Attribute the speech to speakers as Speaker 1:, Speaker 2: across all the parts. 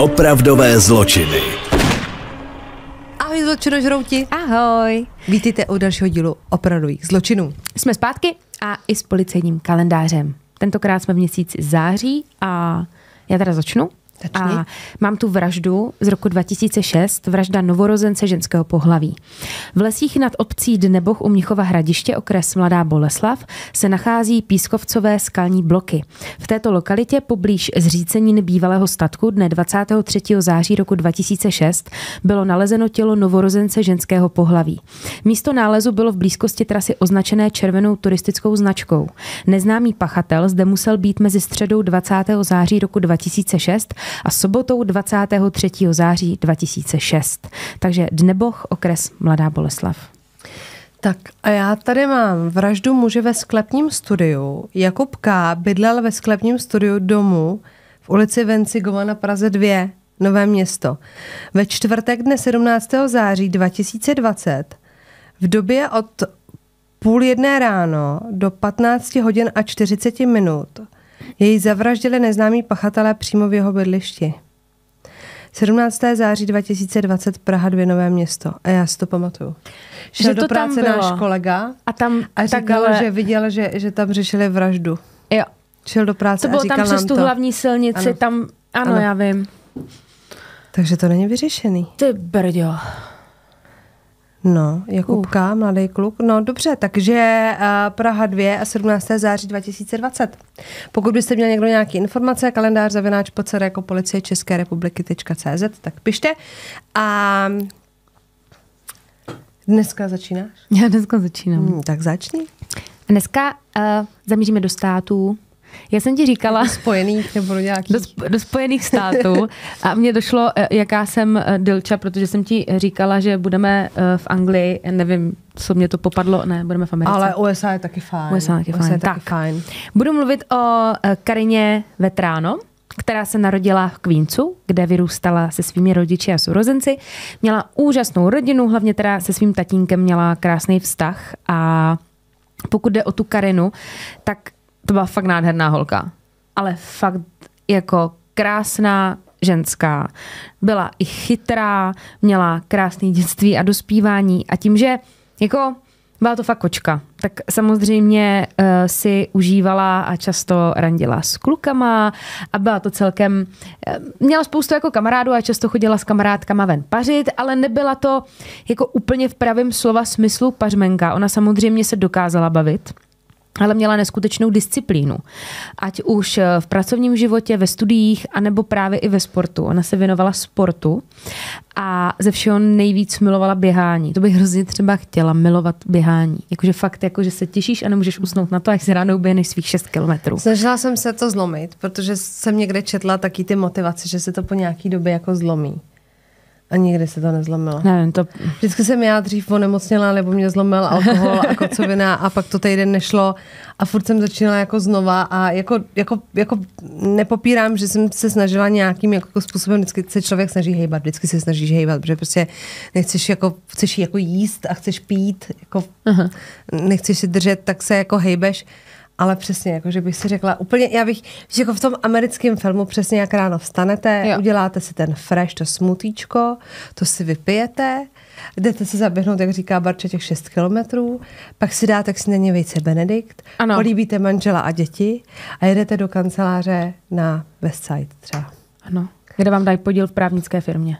Speaker 1: Opravdové zločiny.
Speaker 2: Ahoj zločinožrouti.
Speaker 3: Ahoj.
Speaker 2: Vítejte u dalšího dílu opravdových zločinů.
Speaker 3: Jsme zpátky a i s policejním kalendářem. Tentokrát jsme v měsíci září a já teda začnu. A mám tu vraždu z roku 2006, vražda novorozence ženského pohlaví. V lesích nad obcí Dneboch u Mnichova hradiště, okres Mladá Boleslav, se nachází pískovcové skalní bloky. V této lokalitě poblíž zřícenin bývalého statku dne 23. září roku 2006 bylo nalezeno tělo novorozence ženského pohlaví. Místo nálezu bylo v blízkosti trasy označené červenou turistickou značkou. Neznámý pachatel zde musel být mezi středou 20. září roku 2006 a sobotou 23. září 2006. Takže Dneboch, okres Mladá Boleslav.
Speaker 2: Tak a já tady mám vraždu muže ve sklepním studiu. Jakub K. bydlel ve sklepním studiu domu v ulici Vencigova na Praze 2, Nové město. Ve čtvrtek dne 17. září 2020 v době od půl jedné ráno do 15 hodin a 40 minut jej zavraždili neznámí pachatelé přímo v jeho bydlišti. 17. září 2020 Praha 2 Nové město. A já si to pamatuju. Šel
Speaker 3: Že
Speaker 2: do
Speaker 3: to tam
Speaker 2: práce
Speaker 3: bylo.
Speaker 2: náš kolega
Speaker 3: A tam
Speaker 2: a říkal,
Speaker 3: takhle-
Speaker 2: že viděl, že, že tam řešili vraždu.
Speaker 3: Jo,
Speaker 2: Šel do práce
Speaker 3: to bylo
Speaker 2: a říkal
Speaker 3: tam přes tu
Speaker 2: to.
Speaker 3: hlavní silnici,
Speaker 2: Ano.
Speaker 3: tam, ano,
Speaker 2: Ano.
Speaker 3: já vím.
Speaker 2: Takže to není vyřešený.
Speaker 3: Ty brďo.
Speaker 2: No, Jakubka, uh. mladý kluk. No dobře, takže uh, Praha 2 a 17. září 2020. Pokud byste měli někdo nějaké informace, kalendář zavináč po jako policie České republiky.cz, tak pište. A dneska začínáš?
Speaker 3: Já dneska začínám.
Speaker 2: Hmm, tak začni.
Speaker 3: Dneska uh, zamíříme do států. Já jsem ti říkala,
Speaker 2: Spojených nebo do nějakých...
Speaker 3: do, sp- do Spojených států a mně došlo, eh, jaká jsem eh, Dilča, protože jsem ti říkala, že budeme eh, v Anglii, nevím, co mě to popadlo, ne, budeme v Americe.
Speaker 2: Ale USA je taky fajn.
Speaker 3: USA je taky
Speaker 2: USA je
Speaker 3: fajn.
Speaker 2: taky
Speaker 3: Tak.
Speaker 2: fajn.
Speaker 3: Budu mluvit o Karině Vetráno, která se narodila v Queensu, kde vyrůstala se svými rodiči a sourozenci. Měla úžasnou rodinu, hlavně teda se svým tatínkem měla krásný vztah a pokud jde o tu Karinu, tak to byla fakt nádherná holka. Ale fakt jako krásná ženská. Byla i chytrá, měla krásné dětství a dospívání a tím, že jako byla to fakt kočka. Tak samozřejmě uh, si užívala a často randila s klukama a byla to celkem... Uh, měla spoustu jako kamarádů a často chodila s kamarádkama ven pařit, ale nebyla to jako úplně v pravém slova smyslu pařmenka. Ona samozřejmě se dokázala bavit, ale měla neskutečnou disciplínu. Ať už eh, v pracovním životě, ve studiích, anebo právě i ve sportu. Ona se věnovala sportu a ze všeho nejvíc milovala běhání. To bych hrozně třeba chtěla milovat běhání. Jakože fakt, jako, že se těšíš a nemůžeš usnout na to, jak si ráno uběhneš svých 6 kilometrů.
Speaker 2: Snažila jsem se to zlomit, protože jsem někde četla taky ty motivace, že se to po nějaký době jako zlomí. A nikdy se to nezlomilo.
Speaker 3: Nevím, to...
Speaker 2: Vždycky jsem já dřív onemocněla, nebo mě zlomil alkohol a kocovina a pak to týden nešlo a furt jsem začínala jako znova a jako, jako, jako nepopírám, že jsem se snažila nějakým jako způsobem, vždycky se člověk snaží hejbat, vždycky se snažíš hejbat, protože prostě nechceš jako, chceš jako jíst a chceš pít, jako uh-huh. nechceš si držet, tak se jako hejbeš. Ale přesně, jako že bych si řekla, úplně, já bych, že jako v tom americkém filmu přesně jak ráno vstanete,
Speaker 3: Jo.
Speaker 2: uděláte si ten fresh, to smutíčko, to si vypijete, jdete se zaběhnout, jak říká Barča, těch 6 kilometrů, pak si dáte k snídaně vejce Benedikt,
Speaker 3: Ano.
Speaker 2: políbíte manžela a děti a jedete do kanceláře na Westside třeba.
Speaker 3: Ano. Kde vám dají podíl v právnické firmě.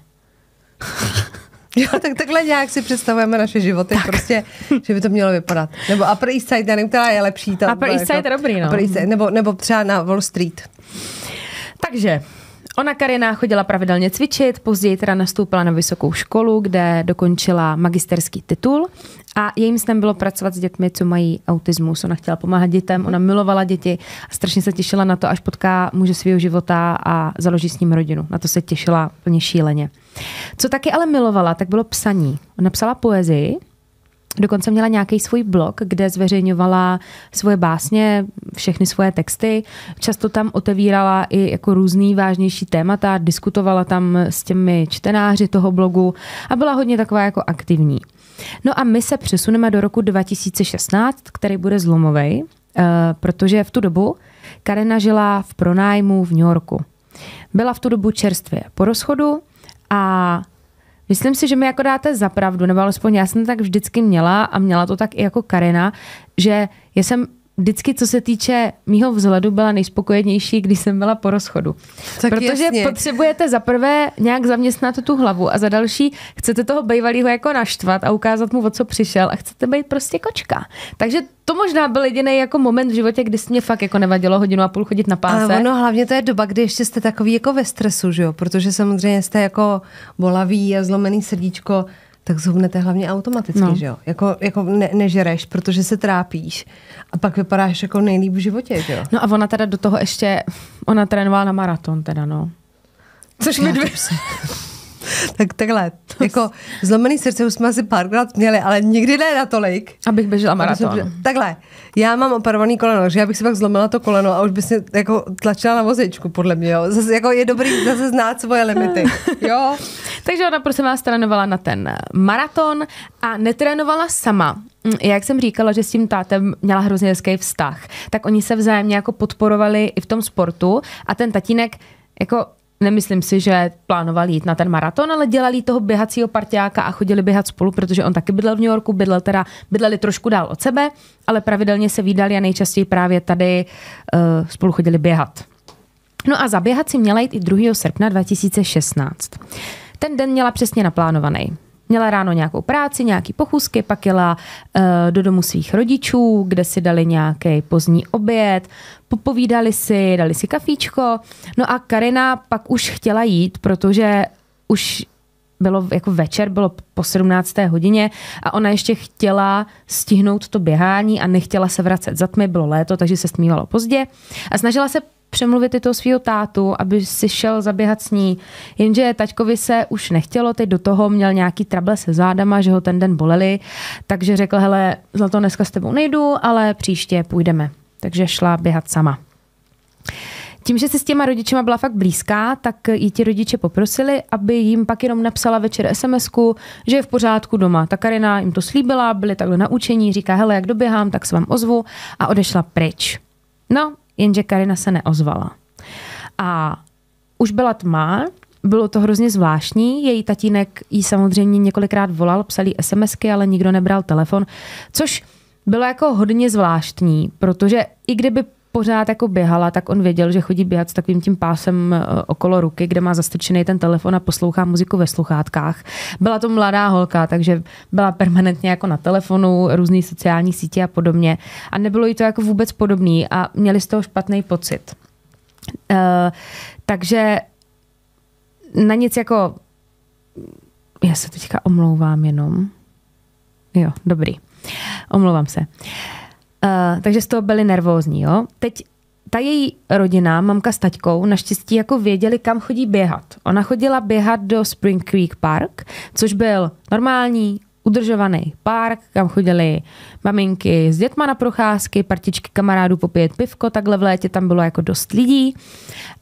Speaker 2: Jo, tak takhle nějak si představujeme naše životy, tak. prostě, že by to mělo vypadat. Nebo Upper East Side, já nevím, která je lepší. To,
Speaker 3: Upper East Side je dobrý, no.
Speaker 2: Upper East Side, nebo, nebo třeba na Wall Street.
Speaker 3: Takže Ona Karina chodila pravidelně cvičit, později teda nastoupila na vysokou školu, kde dokončila magisterský titul a jejím snem bylo pracovat s dětmi, co mají autismus. Ona chtěla pomáhat dětem, ona milovala děti a strašně se těšila na to, až potká muže svého života a založí s ním rodinu. Na to se těšila plně šíleně. Co taky ale milovala, tak bylo psaní. Ona psala poezii, Dokonce měla nějaký svůj blog, kde zveřejňovala svoje básně, všechny svoje texty. Často tam otevírala i jako různý vážnější témata, diskutovala tam s těmi čtenáři toho blogu a byla hodně taková jako aktivní. No a my se přesuneme do roku 2016, který bude zlomovej, eh, protože v tu dobu Karina žila v pronájmu v New Yorku. Byla v tu dobu čerstvě po rozchodu a myslím si, že mi jako dáte za pravdu, nebo alespoň já jsem tak vždycky měla a měla to tak i jako Karina, že já jsem vždycky, co se týče mýho vzhledu, byla nejspokojenější, když jsem byla po rozchodu.
Speaker 2: Tak
Speaker 3: Protože
Speaker 2: jasně.
Speaker 3: potřebujete za prvé nějak zaměstnat tu hlavu a za další chcete toho bývalého jako naštvat a ukázat mu, o co přišel a chcete být prostě kočka. Takže to možná byl jediný jako moment v životě, kdy mě fakt jako nevadilo hodinu a půl chodit na páse.
Speaker 2: Ale ono hlavně to je doba, kdy ještě jste takový jako ve stresu, že jo? Protože samozřejmě jste jako bolavý a zlomený srdíčko, tak zhubnete hlavně automaticky,
Speaker 3: No.
Speaker 2: že jo? Jako, jako ne, nežereš, protože se trápíš a pak vypadáš jako nejlíp v životě, že jo?
Speaker 3: No a ona teda do toho ještě, ona trénovala na maraton teda, no. Což mi dvě...
Speaker 2: Tak takhle, jako zlomený srdce už jsme asi párkrát měli, ale nikdy ne natolik.
Speaker 3: Abych běžela maraton.
Speaker 2: Dobře, Takhle, já mám operovaný koleno, že já bych si pak zlomila to koleno a už by si jako tlačila na vozečku, podle mě, jo. Zase jako je dobrý zase znát svoje limity, jo.
Speaker 3: Takže ona prosím vás trénovala na ten maraton a netrénovala sama. Mm, Jak jsem říkala, že s tím tátem měla hrozně hezký vztah, tak oni se vzájemně jako podporovali i v tom sportu a ten tatínek jako Nemyslím si, že plánoval jít na ten maraton, ale dělali toho běhacího parťáka a chodili běhat spolu, protože on taky bydlel v New Yorku, bydlel teda, bydleli trošku dál od sebe, ale pravidelně se výdali a nejčastěji právě tady uh, spolu chodili běhat. No a zaběhat si měla jít i 2. srpna 2016. Ten den měla přesně naplánovaný. Měla ráno nějakou práci, nějaký pochůzky, pak jela uh, do domu svých rodičů, kde si dali nějaký pozdní oběd, popovídali si, dali si kafíčko. No a Karina pak už chtěla jít, protože už bylo jako večer, bylo po 17. hodině a ona ještě chtěla stihnout to běhání a nechtěla se vracet za tmy, bylo léto, takže se stmívalo pozdě a snažila se přemluvit i toho svého tátu, aby si šel zaběhat s ní. Jenže taťkovi se už nechtělo, teď do toho měl nějaký trable se zádama, že ho ten den boleli, takže řekl, hele, Zlato, dneska s tebou nejdu, ale příště půjdeme. Takže šla běhat sama. Tím, že se s těma rodičema byla fakt blízká, tak ji ti rodiče poprosili, aby jim pak jenom napsala večer sms že je v pořádku doma. Ta Karina jim to slíbila, byli takhle naučení, říká, hele, jak doběhám, tak se vám ozvu a odešla pryč. No, jenže Karina se neozvala. A už byla tma, bylo to hrozně zvláštní, její tatínek jí samozřejmě několikrát volal, psal jí SMSky, ale nikdo nebral telefon, což bylo jako hodně zvláštní, protože i kdyby pořád jako běhala, tak on věděl, že chodí běhat s takovým tím pásem eh, okolo ruky, kde má zastrčený ten telefon a poslouchá muziku ve sluchátkách. Byla to mladá holka, takže byla permanentně jako na telefonu, různé sociální sítě a podobně. A nebylo jí to jako vůbec podobný a měli z toho špatný pocit. Uh, takže na nic jako... Já se teďka omlouvám jenom. Jo, dobrý. Omlouvám se. Uh, takže z toho byli nervózní, jo. Teď ta její rodina, mamka s taťkou, naštěstí jako věděli, kam chodí běhat. Ona chodila běhat do Spring Creek Park, což byl normální, udržovaný park, kam chodili maminky s dětma na procházky, partičky kamarádů popět pivko, takhle v létě tam bylo jako dost lidí.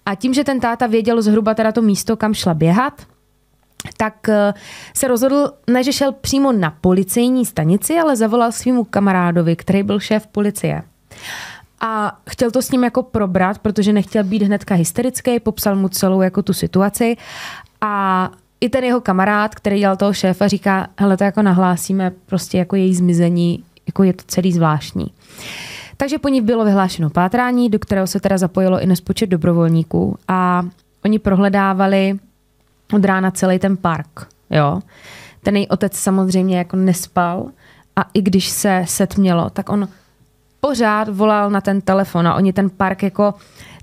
Speaker 3: A tím, že ten táta věděl zhruba teda to místo, kam šla běhat, tak eh, se rozhodl, ne, že šel přímo na policejní stanici, ale zavolal svýmu kamarádovi, který byl šéf policie. A chtěl to s ním jako probrat, protože nechtěl být hnedka hysterický, popsal mu celou jako tu situaci a i ten jeho kamarád, který dělal toho šéfa, říká, hele, to jako nahlásíme prostě jako její zmizení, jako je to celý zvláštní. Takže po ní bylo vyhlášeno pátrání, do kterého se teda zapojilo i nespočet dobrovolníků a oni prohledávali od rána celý ten park, jo. Ten její otec samozřejmě jako nespal a i když se setmělo, tak on pořád volal na ten telefon a oni ten park jako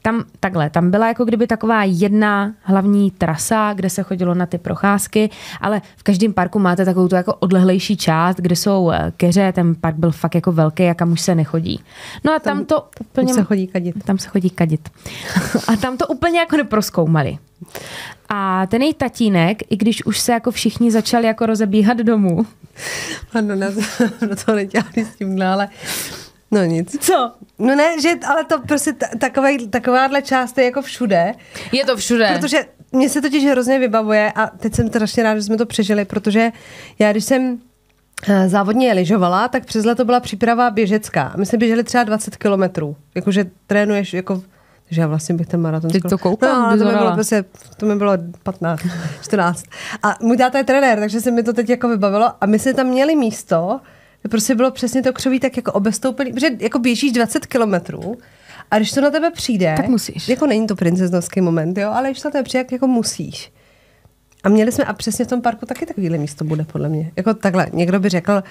Speaker 3: tam takhle, tam byla jako kdyby taková jedna hlavní trasa, kde se chodilo na ty procházky, ale v každém parku máte takovou tu jako odlehlejší část, kde jsou eh, keře, ten park byl fakt jako velký a kam už se nechodí. No a tam, tam to úplně...
Speaker 2: se chodí kadit.
Speaker 3: Tam se chodí kadit. a tam to úplně jako neproskoumali. A ten její tatínek, i když už se jako všichni začali jako rozebíhat domů.
Speaker 2: Ano, na, na to nedělali s tímhle, ale no nic.
Speaker 3: Co?
Speaker 2: No ne, že, ale to prostě ta- takovej, takováhle část je jako všude.
Speaker 3: Je to všude.
Speaker 2: Protože mě se totiž hrozně vybavuje a teď jsem strašně ráda, že jsme to přežili, protože já, když jsem eh, závodně lyžovala, tak přes leto byla příprava běžecká. A my jsme běželi třeba 20 kilometrů. Jakože trénuješ jako že já vlastně bych ten maraton
Speaker 3: Teď to koukám,
Speaker 2: no, ale to mi bylo, prostě, to mi bylo 15, 14. A můj táta je trenér, takže se mi to teď jako vybavilo. A my jsme tam měli místo, prostě bylo přesně to křoví tak jako obestoupený, protože jako běžíš 20 kilometrů a když to na tebe přijde,
Speaker 3: Tak musíš.
Speaker 2: jako není to princeznovský moment, jo, ale když to na tebe přijde, jak jako musíš. A měli jsme, a přesně v tom parku taky takovýhle místo bude, podle mě. Jako takhle, někdo by řekl,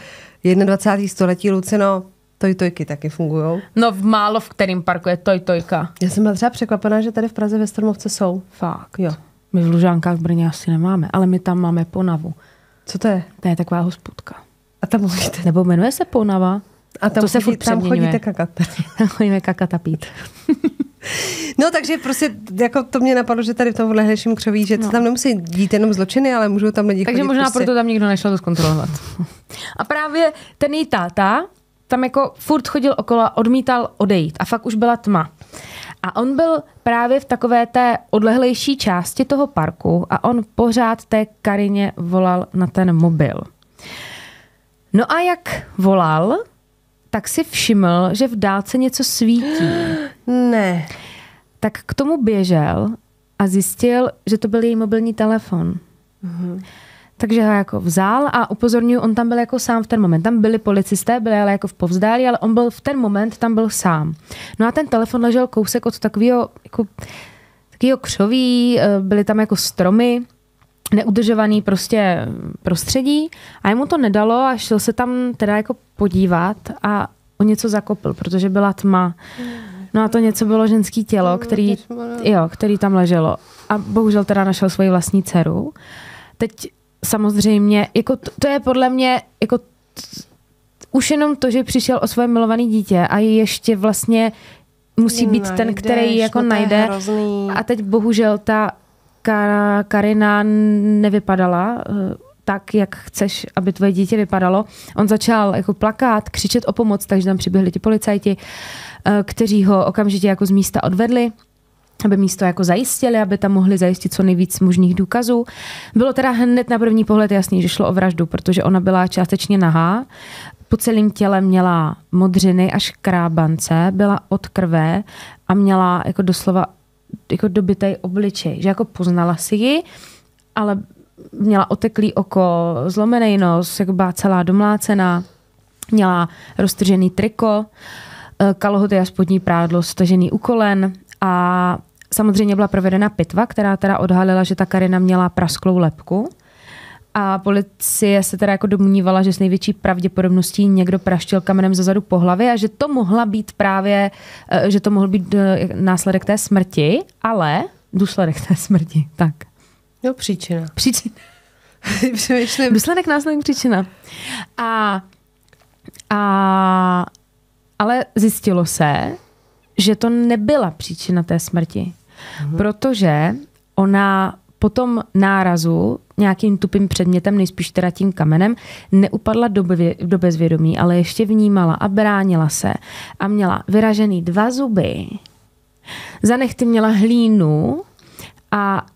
Speaker 2: 21. století, Lucino, tojtojky taky fungují.
Speaker 3: No v málo v kterém parku je toj tojka.
Speaker 2: Já jsem byla třeba překvapená, že tady v Praze ve Stromovce jsou.
Speaker 3: Fakt.
Speaker 2: Jo.
Speaker 3: My v Lužánkách v Brně asi nemáme, ale my tam máme Ponavu.
Speaker 2: Co to je?
Speaker 3: To je taková hospůdka.
Speaker 2: A tam chodíte.
Speaker 3: Nebo jmenuje se Ponava.
Speaker 2: A tam,
Speaker 3: to se
Speaker 2: chodí, tam chodíte kakat.
Speaker 3: Tam chodíme kakat a pít.
Speaker 2: No takže prostě jako to mě napadlo, že tady v tomhle hledším křoví, že no. tam nemusí dít jenom zločiny, ale můžou tam lidi
Speaker 3: Takže možná
Speaker 2: prostě.
Speaker 3: proto tam nikdo nešel to zkontrolovat. A právě ten její táta tam jako furt chodil okolo a odmítal odejít. A fakt už byla tma. A on byl právě v takové té odlehlejší části toho parku a on pořád té Karině volal na ten mobil. No a jak volal, tak si všiml, že v dálce něco svítí.
Speaker 2: Ne.
Speaker 3: Tak k tomu běžel a zjistil, že to byl její mobilní telefon. Takže ho jako vzal a upozorňuji, on tam byl jako sám v ten moment. Tam byli policisté, byli ale jako v povzdálí, ale on byl v ten moment, tam byl sám. No a ten telefon ležel kousek od takového jako, takového křoví, eh, byly tam jako stromy, neudržovaný prostě prostředí a jemu to nedalo a šel se tam teda jako podívat a o něco zakopl, protože byla tma. No a to něco bylo ženský tělo, který, jo, který tam leželo. A bohužel teda našel svoji vlastní dceru. Teď samozřejmě, jako to, to je podle mě, jako t- už jenom to, že přišel o svoje milované dítě a ještě vlastně musí být ten, který jako
Speaker 2: no
Speaker 3: najde.
Speaker 2: hrozný.
Speaker 3: A teď bohužel ta Ka- Karina nevypadala eh, tak, jak chceš, aby tvoje dítě vypadalo. On začal jako plakat, křičet o pomoc, takže tam přiběhli ti policajti, eh, kteří ho okamžitě jako z místa odvedli aby místo jako zajistili, aby tam mohli zajistit co nejvíc možných důkazů. Bylo teda hned na první pohled jasný, že šlo o vraždu, protože ona byla částečně nahá, po celém těle měla modřiny až krábance, byla od krve a měla jako doslova jako dobitej obličej, že jako poznala si ji, ale měla oteklý oko, zlomený nos, jako byla celá domlácená, měla roztržený triko, eh, kalhoty a spodní prádlo stažený u kolen a samozřejmě byla provedena pitva, která teda odhalila, že ta Karina měla prasklou lepku. A policie se teda jako domnívala, že s největší pravděpodobností někdo praštil kamenem zezadu po hlavě a že to mohla být právě, eh, že to mohl být eh, následek té smrti, ale důsledek té smrti, tak.
Speaker 2: Jo, příčina.
Speaker 3: Příčina.
Speaker 2: Přemýšlím.
Speaker 3: Důsledek, následek, příčina. A, a, ale zjistilo se, že to nebyla příčina té smrti, mhm. protože ona po tom nárazu nějakým tupým předmětem, nejspíš teda tím kamenem, neupadla do, bevě, do bezvědomí, ale ještě vnímala a bránila se a měla vyražený dva zuby. Za nechty měla hlínu a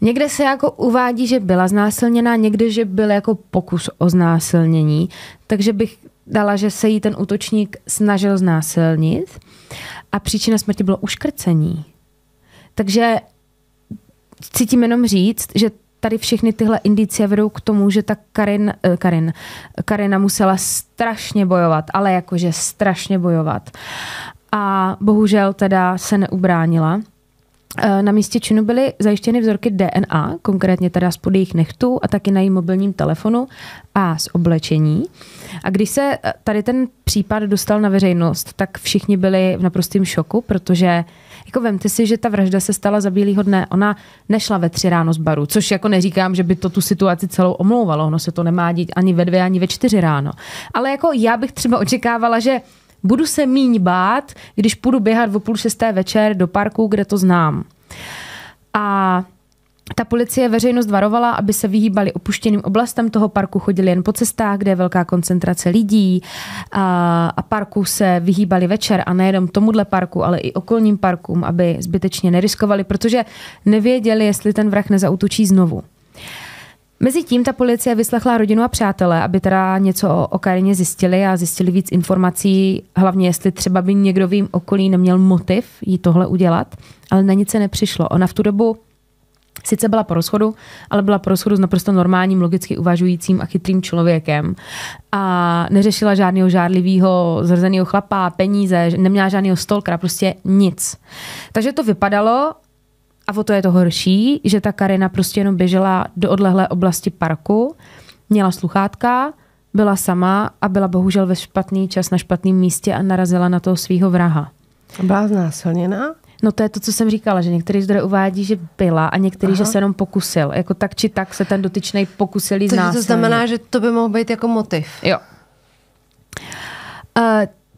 Speaker 3: Někde se jako uvádí, že byla znásilněná, někde, že byl jako pokus o znásilnění, takže bych dala, že se jí ten útočník snažil znásilnit a příčina smrti bylo uškrcení. Takže cítím jenom říct, že tady všechny tyhle indicie vedou k tomu, že ta Karin, eh, Karin, Karina musela strašně bojovat, ale jakože strašně bojovat. A bohužel teda se neubránila. Eh, Na místě činu byly zajištěny vzorky DNA, konkrétně teda spod jejich nechtů a taky na jejím mobilním telefonu a z oblečení. A když se eh, tady ten případ dostal na veřejnost, tak všichni byli v naprostém šoku, protože jako vemte si, že ta vražda se stala za bílýho dne. Ona nešla ve tři ráno z baru, což jako neříkám, že by to tu situaci celou omlouvalo. Ono se to nemá dít ani ve dvě, ani ve čtyři ráno. Ale jako já bych třeba očekávala, že budu se míň bát, když půjdu běhat o půl šesté večer do parku, kde to znám. A ta policie veřejnost varovala, aby se vyhýbali opuštěným oblastem toho parku, chodili jen po cestách, kde je velká koncentrace lidí a, a parku se vyhýbali večer a nejenom tomuhle parku, ale i okolním parkům, aby zbytečně neriskovali, protože nevěděli, jestli ten vrah nezautočí znovu. Mezi tím ta policie vyslechla rodinu a přátele, aby teda něco o, o Karině zjistili a zjistili víc informací, hlavně jestli třeba by někdo v jejím okolí neměl motiv jí tohle udělat, ale na nic se nepřišlo. Ona v tu dobu Sice byla po rozchodu, ale byla po rozchodu s naprosto normálním, logicky uvažujícím a chytrým člověkem. A neřešila žádného žádlivého zrzeného chlapa, peníze, neměla žádného stolkra, prostě nic. Takže to vypadalo, a o to je to horší, že ta Karina prostě jenom běžela do odlehlé oblasti parku, měla sluchátka, byla sama a byla bohužel ve špatný čas na špatném místě a narazila na toho svého vraha.
Speaker 2: Byla znásilněná?
Speaker 3: No to je to, co jsem říkala, že některý zdroje uvádí, že byla a některý, Aha. že se jenom pokusil. Jako tak či tak se ten dotyčný pokusil jí
Speaker 2: Takže to znamená, že to by mohl být jako motiv.
Speaker 3: Jo. Uh,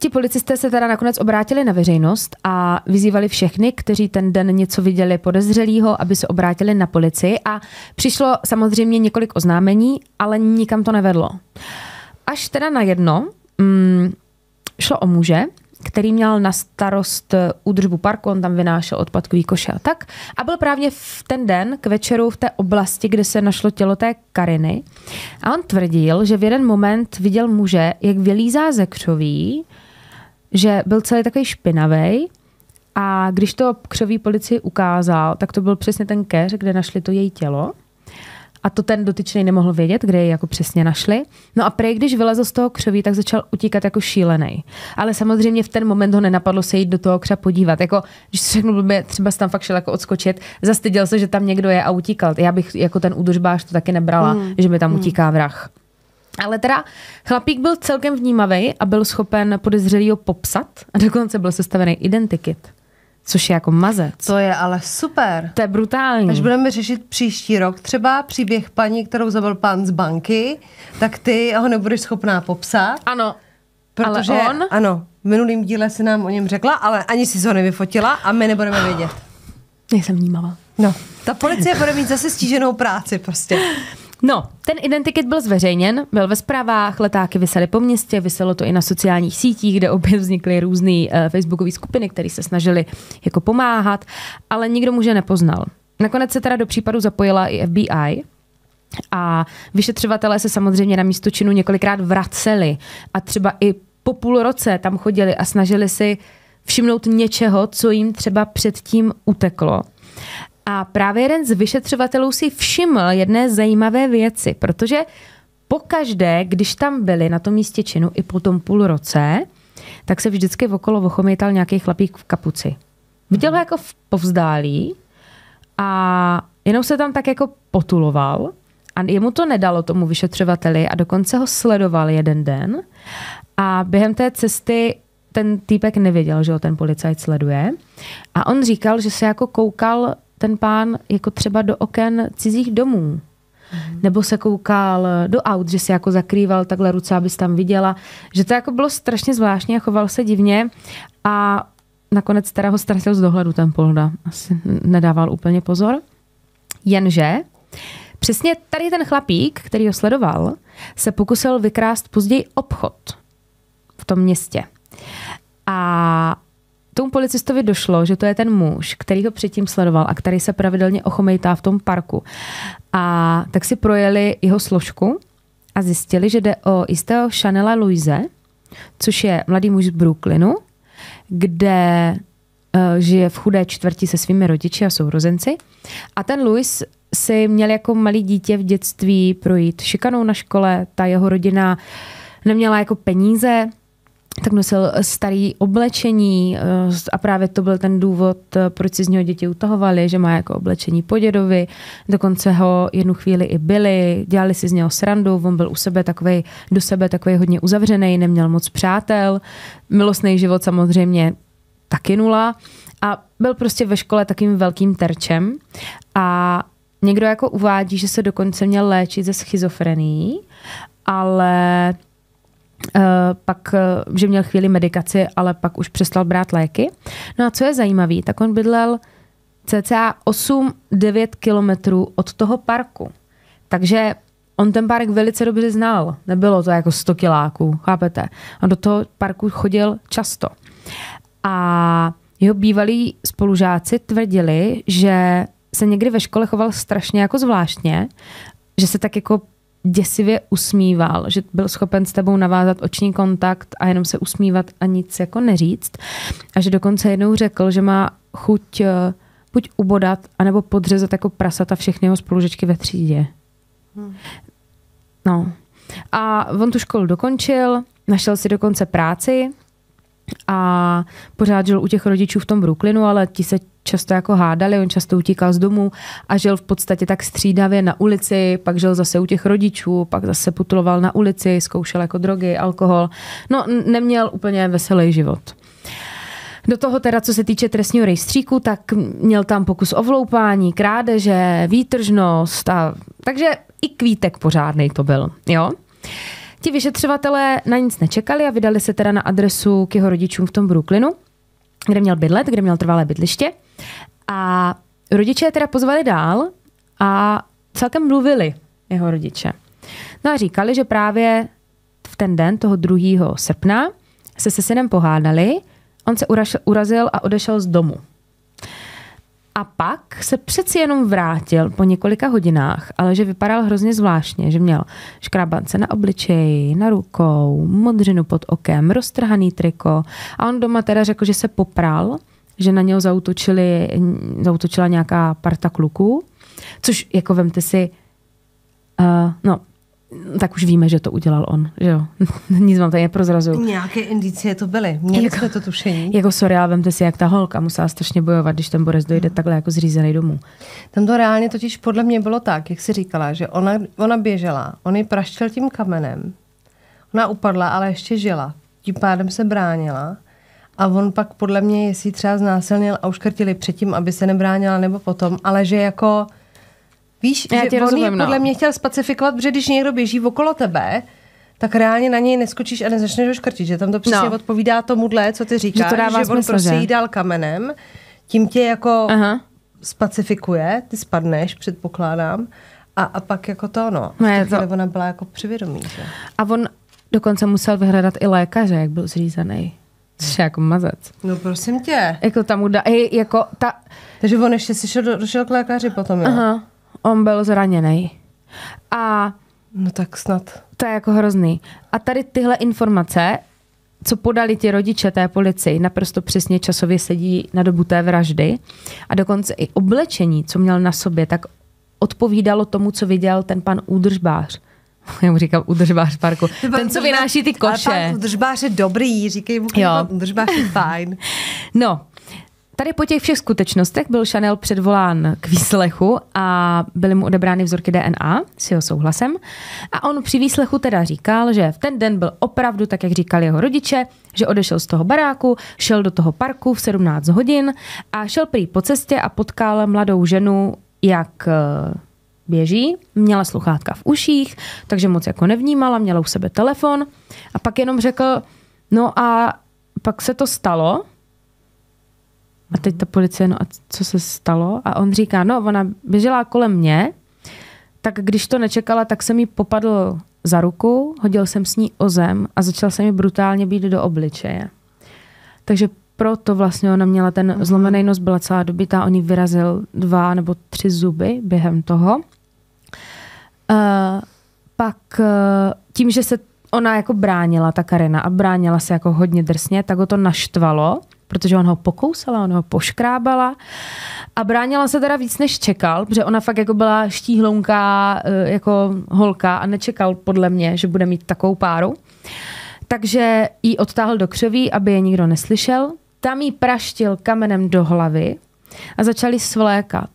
Speaker 3: Ti policisté se teda nakonec obrátili na veřejnost a vyzývali všechny, kteří ten den něco viděli podezřelého, aby se obrátili na policii a přišlo samozřejmě několik oznámení, ale nikam to nevedlo. Až teda na jedno mm, šlo o muže, který měl na starost údržbu parku, on tam vynášel odpadkový koše a tak. A byl právě v ten den k večeru v té oblasti, kde se našlo tělo té Kariny. A on tvrdil, že v jeden moment viděl muže, jak vylízá ze křoví, že byl celý takový špinavý a když to křoví policii ukázal, tak to byl přesně ten keř, kde našli to její tělo. A to ten dotyčný nemohl vědět, kde je jako přesně našli. No a prej, když vylezl z toho křoví, tak začal utíkat jako šílený. Ale samozřejmě v ten moment ho nenapadlo se jít do toho křa podívat. Jako, když si řeknu blbě, třeba tam fakt šel jako odskočit, zastyděl se, že tam někdo je a utíkal. Já bych jako ten údržbář to taky nebrala, hmm. že mi tam hmm. utíká vrah. Ale teda chlapík byl celkem vnímavý a byl schopen podezřelýho popsat a dokonce byl sestavený identikit. Což je jako mazec.
Speaker 2: To je ale super.
Speaker 3: To je brutální.
Speaker 2: Až budeme řešit příští rok třeba příběh paní, kterou zabil pán z banky, tak ty ho nebudeš schopná popsat.
Speaker 3: Ano.
Speaker 2: Protože,
Speaker 3: ale on?
Speaker 2: Ano, v minulým díle si nám o něm řekla, ale ani si ho nevyfotila a my nebudeme vědět.
Speaker 3: Nejsem vnímavá.
Speaker 2: No, ta policie bude mít zase stíženou práci prostě.
Speaker 3: No, ten identikit byl zveřejněn, byl ve zprávách, letáky vysely po městě, vyselo to i na sociálních sítích, kde opět vznikly různé uh, facebookové skupiny, které se snažili jako pomáhat, ale nikdo muže nepoznal. Nakonec se teda do případu zapojila i FBI, a vyšetřovatelé se samozřejmě na místo činu několikrát vraceli a třeba i po půl roce tam chodili a snažili si všimnout něčeho, co jim třeba předtím uteklo. A právě jeden z vyšetřovatelů si všiml jedné zajímavé věci, protože pokaždé, když tam byli na tom místě činu i po tom půl roce, tak se vždycky okolo ochomítal nějaký chlapík v kapuci. Viděl ho jako v povzdálí a jenom se tam tak jako potuloval a jemu to nedalo tomu vyšetřovateli a dokonce ho sledoval jeden den a během té cesty ten týpek nevěděl, že ho ten policajt sleduje a on říkal, že se jako koukal ten pán jako třeba do oken cizích domů. Mm. Nebo se koukal do aut, že si jako zakrýval takhle ruce, abys tam viděla. Že to jako bylo strašně zvláštní a choval se divně. A nakonec teda ho ztratil z dohledu ten Polda. Asi nedával úplně pozor. Jenže přesně tady ten chlapík, který ho sledoval, se pokusil vykrást později obchod v tom městě. A tomu policistovi došlo, že to je ten muž, který ho předtím sledoval a který se pravidelně ochomejtá v tom parku. A tak si projeli jeho složku a zjistili, že jde o jistého Chanela Louise, což je mladý muž z Brooklynu, kde uh, žije v chudé čtvrti se svými rodiči a sourozenci. A ten Louis si měl jako malý dítě v dětství projít šikanou na škole, ta jeho rodina neměla jako peníze, tak nosil starý oblečení eh, a právě to byl ten důvod, eh, proč si z něho děti utahovali, že má jako oblečení po dědovi. Dokonce ho jednu chvíli i byli, dělali si z něho srandu, on byl u sebe takový, do sebe takový hodně uzavřený, neměl moc přátel, milostný život samozřejmě taky nula. A byl prostě ve škole takým velkým terčem. A někdo jako uvádí, že se dokonce měl léčit ze schizofrenií, ale pak, uh, že měl chvíli medikaci, ale pak už přestal brát léky. No a co je zajímavé, tak on bydlel cca 8-9 kilometrů od toho parku. Takže on ten park velice dobře znal. Nebylo to jako 100 kiláků, chápete? On do toho parku chodil často. A jeho bývalí spolužáci tvrdili, že se někdy ve škole choval strašně jako zvláštně, že se tak jako děsivě usmíval, že byl schopen s tebou navázat oční kontakt a jenom se usmívat a nic jako neříct. A že dokonce jednou řekl, že má chuť eh, buď ubodat, anebo podřezat jako prasata všechny jeho spolužečky ve třídě. Hmm. No. A on tu školu dokončil, našel si dokonce práci a pořád žil u těch rodičů v tom Brooklynu, ale ti se často jako hádali, on často utíkal z domu a žil v podstatě tak střídavě na ulici, pak žil zase u těch rodičů, pak zase putuloval na ulici, zkoušel jako drogy, alkohol. No, neměl úplně veselý život. Do toho teda, co se týče trestního rejstříku, tak měl tam pokus o vloupání, krádeže, výtržnost a takže i kvítek pořádný to byl, jo. Ti vyšetřovatelé na nic nečekali a vydali se teda na adresu k jeho rodičům v tom Brooklynu, kde měl bydlet, kde měl trvalé bydliště. A rodiče je teda pozvali dál a celkem mluvili jeho rodiče. No a říkali, že právě v ten den toho 2. srpna se se synem pohádali, on se urazil a odešel z domu. A pak se přeci jenom vrátil po několika hodinách, ale že vypadal hrozně zvláštně, že měl škrabance na obličeji, na rukou, modřinu pod okem, roztrhaný triko. A on doma teda řekl, že se popral, že na něho zautočili, zautočila nějaká parta kluků, což jako vemte si, uh, no tak už víme, že to udělal on, že jo. Nic vám tady neprozrazuju.
Speaker 2: Nějaké indicie to byly. Měli jako, jsme to tušení.
Speaker 3: Jako sorry, ale vemte si, jak ta holka musela strašně bojovat, když ten Boris dojde hmm. takhle jako zřízený domů.
Speaker 2: Tam to reálně totiž podle mě bylo tak, jak si říkala, že ona, ona běžela, on ji praštil tím kamenem, ona upadla, ale ještě žila. Tím pádem se bránila. A on pak podle mě, jestli třeba znásilnil a uškrtili předtím, aby se nebránila nebo potom, ale že jako Víš, Já že on rozumím, podle no. mě chtěl specifikovat, protože když někdo běží okolo tebe, tak reálně na něj neskočíš a nezačneš ho škrtit, že tam to přesně no. odpovídá tomuhle, co ty říkáš, že, to dává že on smysl, prostě jí dal kamenem, tím tě jako Aha. spacifikuje, ty spadneš, předpokládám, a, a pak jako to, no, no to... ona byla jako přivědomí. Že?
Speaker 3: A on dokonce musel vyhledat i lékaře, jak byl zřízený. Což je jako mazec.
Speaker 2: No prosím tě.
Speaker 3: Jako tam uda, jako ta...
Speaker 2: Takže on ještě si šel, došel k lékaři potom, jo?
Speaker 3: Aha on byl zraněný. A
Speaker 2: No tak snad.
Speaker 3: To je jako hrozný. A tady tyhle informace, co podali ti rodiče té policii, naprosto přesně časově sedí na dobu té vraždy. A dokonce i oblečení, co měl na sobě, tak odpovídalo tomu, co viděl ten pan údržbář. Já mu říkám údržbář parku. Ten, co vynáší ty koše. Ale
Speaker 2: pan údržbář je dobrý, říkej mu, jo. pan údržbář je fajn.
Speaker 3: No, Tady po těch všech skutečnostech byl Chanel předvolán k výslechu a byly mu odebrány vzorky DNA s jeho souhlasem. A on při výslechu teda říkal, že v ten den byl opravdu tak, jak říkali jeho rodiče, že odešel z toho baráku, šel do toho parku v 17 hodin a šel prý po cestě a potkal mladou ženu, jak eh, běží, měla sluchátka v uších, takže moc jako nevnímala, měla u sebe telefon a pak jenom řekl, no a pak se to stalo, a teď ta policie, no a co se stalo? A on říká, no ona běžela kolem mě, tak když to nečekala, tak jsem jí popadl za ruku, hodil jsem s ní o zem a začal jsem mi brutálně být do obličeje. Takže proto vlastně ona měla ten mm. zlomený nos, byla celá dobitá, on jí vyrazil dva nebo tři zuby během toho. Uh, pak uh, tím, že se ona jako bránila, ta Karina, a bránila se jako hodně drsně, tak ho to naštvalo protože on ho pokousala, on ho poškrábala a bránila se teda víc, než čekal, protože ona fakt jako byla štíhlounká eh, jako holka a nečekal podle mě, že bude mít takovou páru. Takže jí odtáhl do křoví, aby je nikdo neslyšel. Tam jí praštil kamenem do hlavy a začali svlékat.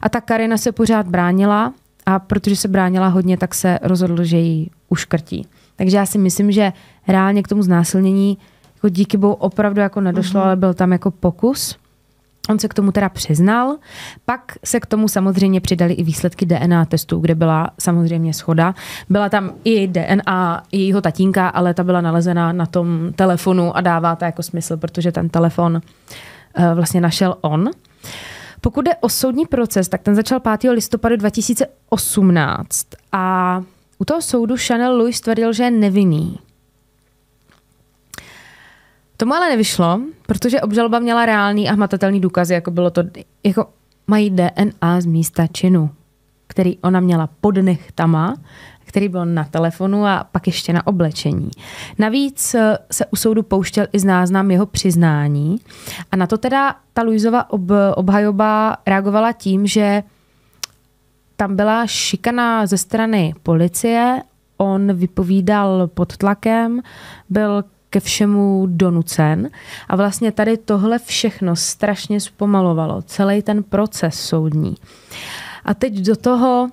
Speaker 3: A ta Karina se pořád bránila a protože se bránila hodně, tak se rozhodl, že ji uškrtí. Takže já si myslím, že reálně k tomu znásilnění jako díky bohu opravdu jako nedošlo, mm-hmm. ale byl tam jako pokus. On se k tomu teda přiznal. Pak se k tomu samozřejmě přidali i výsledky DNA testů, kde byla samozřejmě schoda. Byla tam i DNA jejího tatínka, ale ta byla nalezena na tom telefonu a dává to jako smysl, protože ten telefon uh, vlastně našel on. Pokud jde o soudní proces, tak ten začal 5. listopadu 2018 a u toho soudu Chanel Louis tvrdil, že je nevinný. Tomu ale nevyšlo, protože obžaloba měla reálný a hmatatelný důkazy, jako bylo to, jako mají DNA z místa činu, který ona měla pod nechtama, který byl na telefonu a pak ještě na oblečení. Navíc eh, se u soudu pouštěl i záznam jeho přiznání a na to teda ta Luizova ob, obhajoba reagovala tím, že tam byla šikana ze strany policie, on vypovídal pod tlakem, byl ke všemu donucen a vlastně tady tohle všechno strašně zpomalovalo, celý ten proces soudní. A teď do toho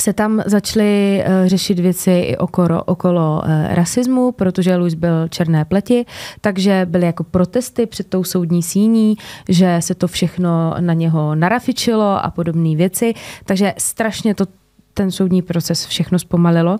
Speaker 3: se tam začaly uh, řešit věci i okolo, okolo uh, rasismu, protože Luis byl černé pleti, takže byly jako protesty před tou soudní síní, že se to všechno na něho narafičilo a podobné věci, takže strašně to ten soudní proces všechno zpomalilo,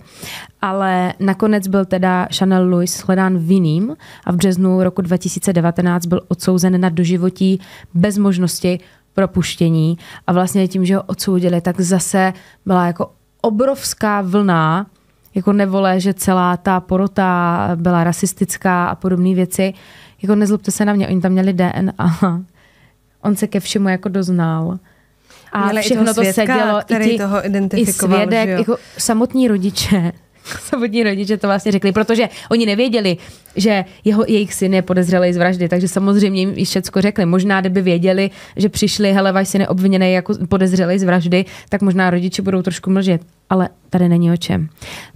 Speaker 3: ale nakonec byl teda Chanel Lewis shledán vinným a v březnu roku 2019 byl odsouzen na doživotí bez možnosti propuštění a vlastně tím, že ho odsoudili, tak zase byla jako obrovská vlna jako nevole, že celá ta porota byla rasistická a podobné věci. Jako nezlobte se na mě, oni tam měli DNA. On se ke všemu jako doznal. A
Speaker 2: Měli i
Speaker 3: všechno
Speaker 2: toho
Speaker 3: to
Speaker 2: svědka,
Speaker 3: sedělo.
Speaker 2: který
Speaker 3: i ti,
Speaker 2: toho
Speaker 3: i
Speaker 2: identifikoval,
Speaker 3: svědek,
Speaker 2: že jo?
Speaker 3: jako samotní rodiče. Samotní rodiče to vlastně řekli, protože oni nevěděli, že jeho, jejich syn je podezřelý z vraždy, takže samozřejmě jim i všecko řekli. Možná, kdyby věděli, že přišli, hele, váš syn je obviněný jako podezřelý z vraždy, tak možná rodiče budou trošku mlžet. Ale tady není o čem.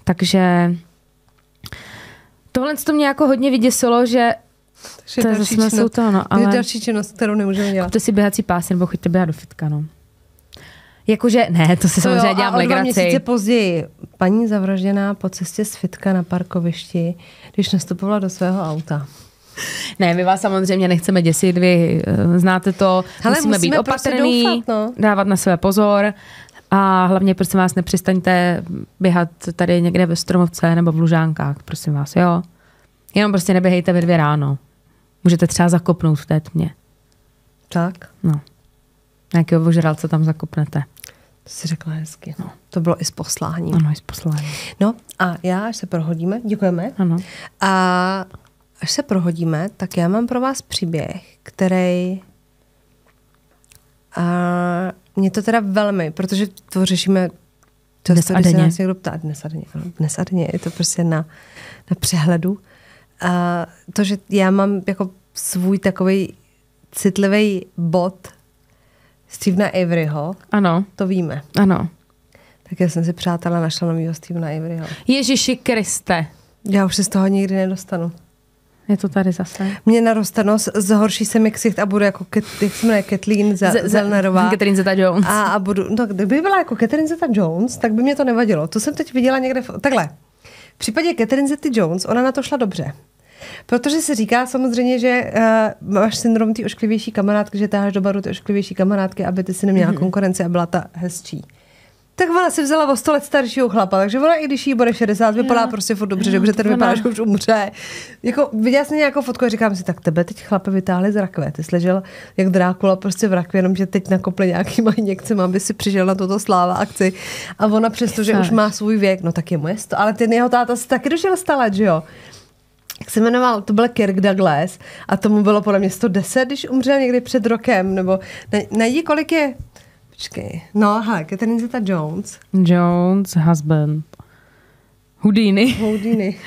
Speaker 3: Takže tohle to mě jako hodně vyděsilo, že
Speaker 2: Takže
Speaker 3: to je
Speaker 2: další činnost-
Speaker 3: to, no,
Speaker 2: to
Speaker 3: ale-
Speaker 2: další činnost, kterou nemůžeme dělat.
Speaker 3: kupte si běhací pásy nebo choďte běhat do fitka, no. Jakože, ne, to si
Speaker 2: To jo,
Speaker 3: samozřejmě
Speaker 2: a
Speaker 3: dělám
Speaker 2: o dva měsíce později paní zavražděná po cestě z fitka na parkovišti, když nastupovala do svého auta.
Speaker 3: Ne, my vás samozřejmě nechceme děsit, vy eh, znáte to,
Speaker 2: Hele,
Speaker 3: musíme,
Speaker 2: musíme
Speaker 3: být
Speaker 2: prostě
Speaker 3: opatrný,
Speaker 2: doufat, no.
Speaker 3: dávat na sebe pozor a hlavně prosím vás nepřestaňte běhat tady někde ve Stromovce nebo v Lužánkách, prosím vás, jo. Jenom prostě neběhejte ve dvě ráno. Můžete třeba zakopnout v té tmě.
Speaker 2: Tak,
Speaker 3: No. Nějakého ožralce tam zakopnete.
Speaker 2: To si řekla hezky. No. To bylo i s posláním.
Speaker 3: Ano, i z poslání.
Speaker 2: No a já, až se prohodíme, děkujeme.
Speaker 3: Ano.
Speaker 2: A až se prohodíme, tak já mám pro vás příběh, který a mě to teda velmi, protože to řešíme
Speaker 3: Dnes
Speaker 2: často,
Speaker 3: a
Speaker 2: když se nás někdo ptá, dnes a denně, dnes a denně, je to prostě na, na přehledu. A to, že já mám jako svůj takový citlivý bod Stevena Averyho,
Speaker 3: Ano,
Speaker 2: to víme.
Speaker 3: ano.
Speaker 2: Tak já jsem si přátelé našla novýho Stevena Averyho.
Speaker 3: Ježiši Kriste.
Speaker 2: Já už se z toho nikdy nedostanu.
Speaker 3: Je to tady zase.
Speaker 2: Mě naroste nos, zhorší se mi ksicht a budu jako, jak se jmenuje, Kathleen
Speaker 3: Z- z-
Speaker 2: Zellnerová.
Speaker 3: Catherine Zeta-Jones.
Speaker 2: A, a budu, no, kdyby byla jako Catherine Zeta-Jones, tak by mě to nevadilo. To jsem teď viděla někde, v, takhle. V případě Catherine Zety-Jones, ona na to šla dobře. Protože se říká samozřejmě, že uh, máš syndrom té ošklivější kamarádky, že táháš do baru ty ošklivější kamarádky, aby ty si neměla mm-hmm. konkurenci a byla ta hezčí. Tak ona si vzala o 100 let staršího chlapa, takže ona i když jí bude 60, vypadá
Speaker 3: Jo.
Speaker 2: prostě furt dobře,
Speaker 3: Jo,
Speaker 2: že ten
Speaker 3: ona-
Speaker 2: vypadá, že už umře. Jako, viděla jsem nějakou fotku a říkám si, tak tebe teď chlape vytáhli z rakve. Ty jsi ležel jak Drákula prostě v rakvi, jenom že teď nakopli nějakýma injekcemi, aby si přišel na toto sláva akci. A ona přesto, že už má svůj věk, no tak je moje sto, ale ten jeho táta si taky dožil stalet, že jo? Jak se jmenoval, to byl Kirk Douglas a tomu bylo podle mě 110, když umřel někdy před rokem, nebo ne, najdi, kolik je, počkej, no hele, Catherine Zeta-Jones,
Speaker 3: Jones, husband. Houdini.
Speaker 2: Houdini.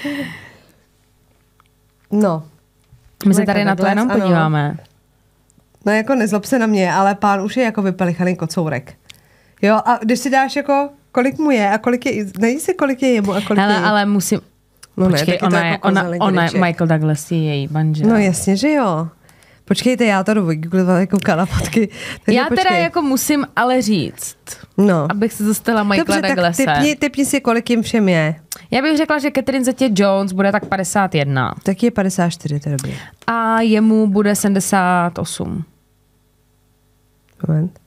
Speaker 2: No,
Speaker 3: My se tady na to jenom
Speaker 2: ano.
Speaker 3: podíváme.
Speaker 2: no jako nezlob se na mě, ale pán už je jako vypelichaný kocourek. Jo, a když si dáš jako, kolik mu je a kolik je, najdi si, kolik je jemu a kolik
Speaker 3: Hele,
Speaker 2: je
Speaker 3: ale musím...
Speaker 2: No ne,
Speaker 3: Počkej,
Speaker 2: tak to
Speaker 3: ona, je,
Speaker 2: jako
Speaker 3: ona, ona. Michael Douglas je její manžel.
Speaker 2: No jasně, že jo. Počkejte, já to jdu vygooglovat jako kanapatky. Takže
Speaker 3: Já teda
Speaker 2: počkej.
Speaker 3: jako musím ale říct,
Speaker 2: No.
Speaker 3: abych se zastala Michaela
Speaker 2: Dobře, tak
Speaker 3: Douglase.
Speaker 2: typni, typni si, kolik jim všem je.
Speaker 3: Já bych řekla, že Catherine Zetě Jones bude tak 51
Speaker 2: Tak je 54, to je dobrý.
Speaker 3: a jemu bude 78.
Speaker 2: Moment.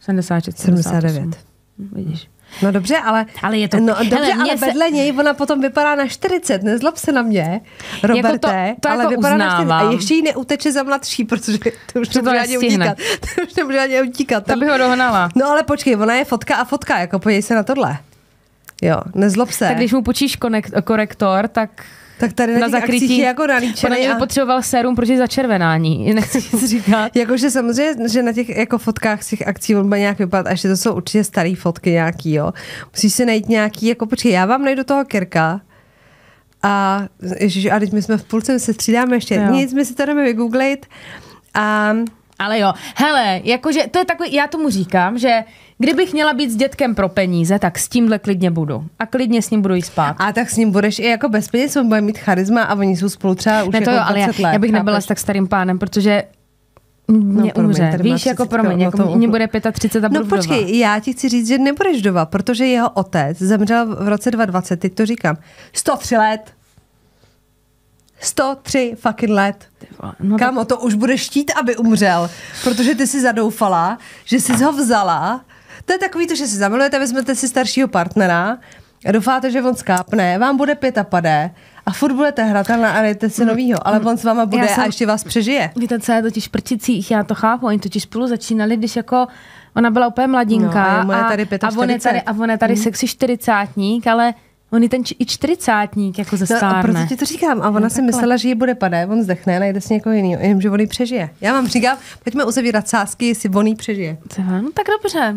Speaker 3: 76,
Speaker 2: 79.
Speaker 3: 78. Vidíš.
Speaker 2: No dobře, ale...
Speaker 3: Ale je to-
Speaker 2: No dobře,
Speaker 3: hele,
Speaker 2: ale
Speaker 3: mně se-
Speaker 2: vedle něj ona potom vypadá na 40, nezlob se na mě, Roberte,
Speaker 3: Jako to- to
Speaker 2: ale
Speaker 3: jako
Speaker 2: vypadá na 40 a
Speaker 3: uznávám.
Speaker 2: ještě jí neuteče za mladší, protože to už
Speaker 3: to
Speaker 2: nemůže ani utíkat. To už nemůže ani utíkat.
Speaker 3: To bych ho dohnala.
Speaker 2: No ale počkej, ona je fotka a fotka, jako podívej se na tohle. Jo, nezlob se.
Speaker 3: Tak když mu počíš konek- korektor, tak
Speaker 2: Tak tady na,
Speaker 3: zakrytí.
Speaker 2: jako nalíčený
Speaker 3: Podle mě
Speaker 2: a-
Speaker 3: potřeboval sérum proti začervenání. Nechci nic říkat.
Speaker 2: Jakože samozřejmě, že na těch jako fotkách z těch akcí on bude nějak vypadat, a ještě to jsou určitě staré fotky nějaký, jo. Musíš si najít nějaký, jako počkej, já vám najdu toho Kirka, a, ježiš, a teď my jsme v půlce, my se střídáme ještě,
Speaker 3: jo.
Speaker 2: nic, my si to jdeme vygooglit a
Speaker 3: Ale jo, hele, jakože to je takový, já tomu říkám, že kdybych měla být s dětkem pro peníze, tak s tímhle klidně budu. A klidně s ním budu jít spát.
Speaker 2: A tak s ním budeš i jako bez peněz, on bude mít charisma a oni jsou spolu třeba už
Speaker 3: ne to
Speaker 2: jako
Speaker 3: jo, ale já,
Speaker 2: 20 let.
Speaker 3: já bych nebyla s tak starým pánem, protože mě
Speaker 2: promiň,
Speaker 3: umře.
Speaker 2: tady má
Speaker 3: Víš, jako
Speaker 2: 30
Speaker 3: pro mě,
Speaker 2: no
Speaker 3: jako
Speaker 2: to-
Speaker 3: mě bude 35 a budu
Speaker 2: No počkej,
Speaker 3: vdova.
Speaker 2: já ti chci říct, že nebudeš dova, protože jeho otec zemřel v roce 2020, teď to říkám, 103 let. 103 fucking let.
Speaker 3: No
Speaker 2: Kámo, to už bude štít, aby umřel, protože ty si zadoufala, že jsi ho vzala. To je takový to, že si zamilujete, vezmete si staršího partnera a doufáte, že on skápne, vám bude pět a padé a furt budete hrát a najdete si novýho, ale on s váma bude
Speaker 3: jsem-
Speaker 2: a ještě vás přežije.
Speaker 3: Víte, co je totiž prticích, já to chápu, oni totiž spolu začínali, když jako ona byla úplně mladinka
Speaker 2: No, a je tady
Speaker 3: a, on je
Speaker 2: 45.
Speaker 3: tady, a on je tady
Speaker 2: Hmm.
Speaker 3: sexy čtyřicátník, ale on je ten č- i čtyřicátník, jako
Speaker 2: No, a
Speaker 3: zestárne.
Speaker 2: proto ti to říkám. A ona
Speaker 3: No,
Speaker 2: si
Speaker 3: takhle.
Speaker 2: myslela, že jí bude padé, on zdechne, najde si někoho jiného, jenomže on jí přežije. Já vám říkám, pojďme uzavírat sásky, jestli on jí přežije.
Speaker 3: No tak dobře.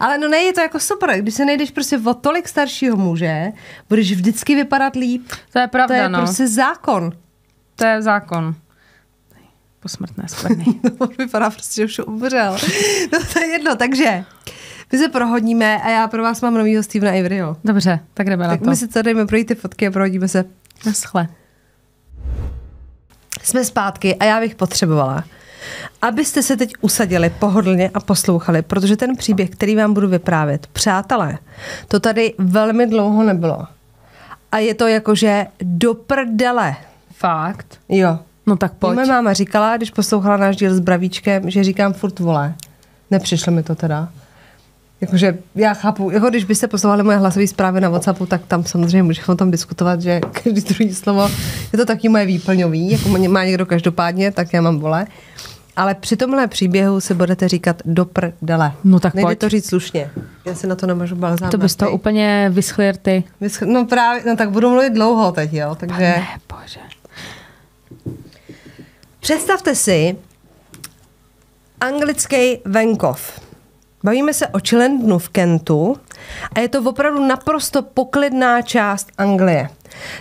Speaker 2: Ale no ne, je to jako super, když se nejdeš prostě o tolik staršího muže, budeš vždycky vypadat líp.
Speaker 3: To je pravda,
Speaker 2: to je
Speaker 3: no.
Speaker 2: prostě zákon.
Speaker 3: To je zákon. Posmrtné skvrny.
Speaker 2: On vypadá prostě, že už umřel. No to je jedno, takže my se prohodíme a já pro vás mám novýho Stevena Averyho.
Speaker 3: Dobře, tak jdeme
Speaker 2: Tak
Speaker 3: na to.
Speaker 2: my si tady jdeme projít ty fotky a prohodíme se.
Speaker 3: Naschle.
Speaker 2: Jsme zpátky a já bych potřebovala, abyste se teď usadili pohodlně a poslouchali, protože ten příběh, který vám budu vyprávět, přátelé, to tady velmi dlouho nebylo. A je to jakože do prdele.
Speaker 3: Fakt?
Speaker 2: Jo.
Speaker 3: No tak pojď.
Speaker 2: Moje máma říkala, když poslouchala náš díl s Bravíčkem, že říkám furt vole. Nepřišlo mi to teda. Jakože já chápu, jako když byste poslouchali moje hlasové zprávy na Whatsappu, tak tam samozřejmě můžeme o tom diskutovat, že každý druhý slovo je to taky moje výplňový, jako má- má někdo každopádně, tak já mám vole. Ale při tomhle příběhu se budete říkat do prdele.
Speaker 3: No tak
Speaker 2: Nejde
Speaker 3: pojď.
Speaker 2: to říct slušně. Já si na to nemůžu balzám.
Speaker 3: To bys to úplně vyschly rty.
Speaker 2: No právě, no tak budu mluvit dlouho teď, jo, takže...
Speaker 3: Ne, bože.
Speaker 2: Představte si anglický venkov. Bavíme se o Chilendnu v Kentu a je to opravdu naprosto poklidná část Anglie.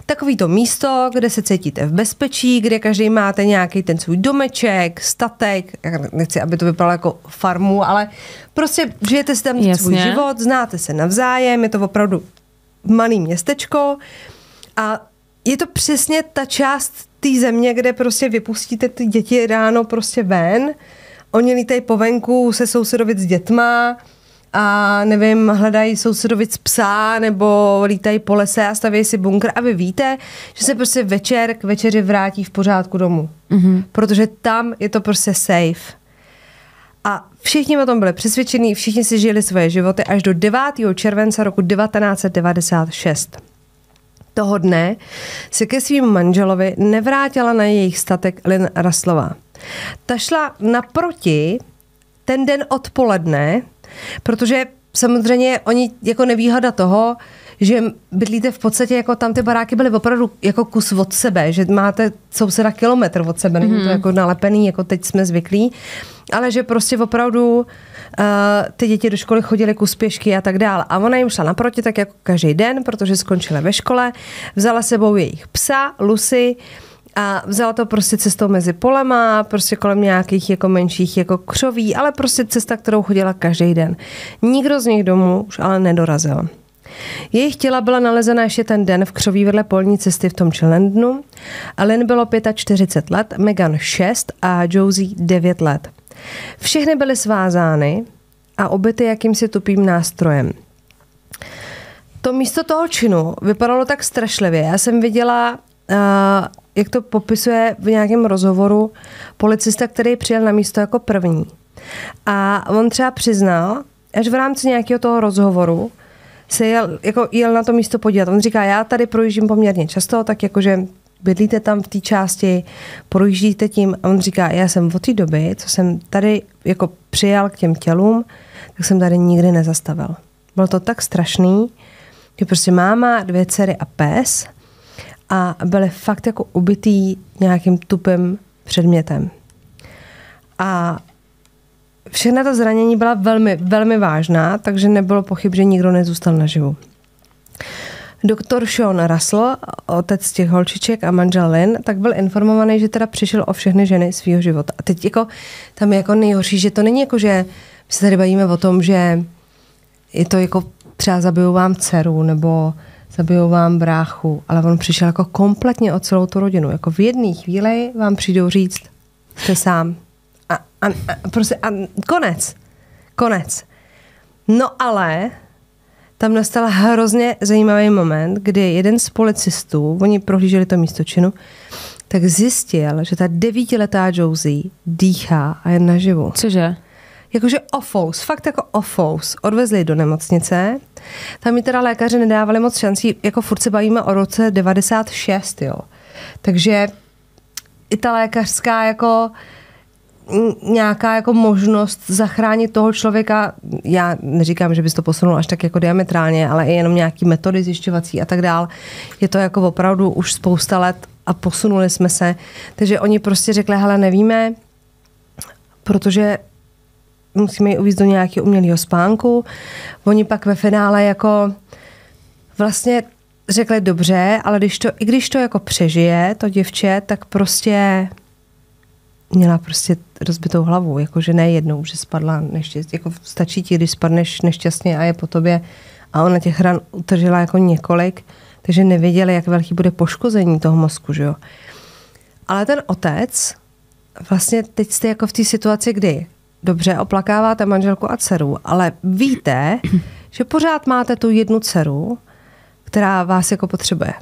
Speaker 2: Takový to místo, kde se cítíte v bezpečí, kde každý máte nějaký ten svůj domeček, statek, já nechci, aby to vypadalo jako farmu, ale prostě žijete si tam ten svůj
Speaker 3: Jasně.
Speaker 2: život, znáte se navzájem, je to opravdu malý městečko a je to přesně ta část té země, kde prostě vypustíte ty děti ráno prostě ven, oni lítají po venku se sousedovit s dětma a nevím, hledají sousedovit z psa nebo lítají po lese a stavějí si bunkr a vy víte, že se prostě večer k večeři vrátí v pořádku domů. Mm-hmm. Protože tam je to prostě safe. A všichni o tom byli přesvědčení, všichni si žili svoje životy až do 9. července roku 1996. Toho dne se ke svým manželovi nevrátila na jejich statek Lynn Raslová. Ta šla naproti ten den odpoledne, protože samozřejmě oni jako nevýhoda toho, že bydlíte v podstatě jako tam ty baráky byly opravdu jako kus od sebe, že máte souseda kilometr od sebe, není to jako nalepený, jako teď jsme zvyklí, ale že prostě opravdu uh, ty děti do školy chodily kus pěšky a tak dále. A ona jim šla naproti tak jako každý den, protože skončila ve škole, vzala sebou jejich psa, Lucy, a vzala to prostě cestou mezi polema, prostě kolem nějakých jako menších jako křoví, ale prostě cesta, kterou chodila každý den. Nikdo z nich domů už ale nedorazil. Jejich těla byla nalezena ještě ten den v křoví vedle polní cesty v tom Chilendnu. Lynn bylo 45 let, Megan 6 a Josie 9 let. Všechny byly svázány a obyty jakýmsi tupým nástrojem. To místo toho činu vypadalo tak strašlivě. Já jsem viděla, uh, jak to popisuje v nějakém rozhovoru policista, který přijel na místo jako první. A on třeba přiznal, až v rámci nějakého toho rozhovoru se jel, jako jel na to místo podívat. On říká, já tady projíždím poměrně často, tak jakože bydlíte tam v té části, projíždíte tím. A on říká, já jsem od té doby, co jsem tady jako přijel k těm tělům, tak jsem tady nikdy nezastavil. Bylo to tak strašný, že prostě máma, dvě dcery a pes a byli fakt jako ubitý nějakým tupým předmětem. A všechna ta zranění byla velmi, velmi vážná, takže nebylo pochyb, že nikdo nezůstal naživu. Doktor Sean Russell, otec těch holčiček a manžel Lynn, tak byl informovaný, že teda přišel o všechny ženy svého života. A teď jako, tam je jako nejhorší, že to není jako, že my se tady bavíme o tom, že je to jako třeba zabijou vám dceru nebo zabijou vám bráchu, ale on přišel jako kompletně o celou tu rodinu. Jako v jedné chvíli vám přijdou říct, jste sám. A, a, a, prostě, a konec. Konec. No ale tam nastal hrozně zajímavý moment, kdy jeden z policistů, oni prohlíželi to místo činu, tak zjistil, že ta devítiletá Josie dýchá a je naživu.
Speaker 3: Cože?
Speaker 2: Jakože ofous, fakt jako ofous. Odvezli do nemocnice. Tam mi teda lékaři nedávali moc šancí, jako furt se bavíme o roce 96, jo. Takže i ta lékařská jako nějaká jako možnost zachránit toho člověka, já neříkám, že bys to posunul až tak jako diametrálně, ale i jenom nějaký metody zjišťovací a tak dál. Je to jako opravdu už spousta let a posunuli jsme se. Takže oni prostě řekli, hele, nevíme, protože musíme ji uvízt do nějakého umělého spánku. Oni pak ve finále jako vlastně řekli dobře, ale když to, i když to jako přežije, to děvče, tak prostě měla prostě rozbitou hlavu, jakože ne jednou, že spadla neštěstí. Jako stačí ti, když spadneš nešťastně a je po tobě a ona těch ran utržila jako několik, takže nevěděli, jak velký bude poškození toho mozku, že jo. Ale ten otec, vlastně teď jste jako v té situaci, kdy dobře oplakáváte manželku a dceru, ale víte, že pořád máte tu jednu dceru, která vás jako potřebuje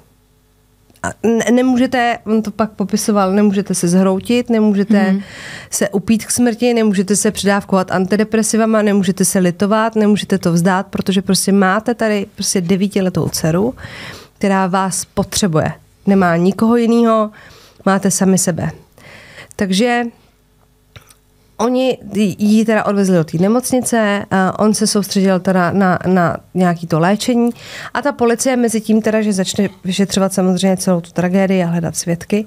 Speaker 2: a ne, nemůžete, on to pak popisoval, nemůžete se zhroutit, nemůžete mm. se upít k smrti, nemůžete se předávkovat antidepresivama, nemůžete se litovat, nemůžete to vzdát, protože prostě máte tady prostě devítiletou dceru, která vás potřebuje. Nemá nikoho jiného, máte sami sebe. Takže Oni ji teda odvezli do té nemocnice, on se soustředil teda na, na nějaký to léčení a ta policie mezi tím teda, že začne vyšetřovat samozřejmě celou tu tragédii a hledat svědky.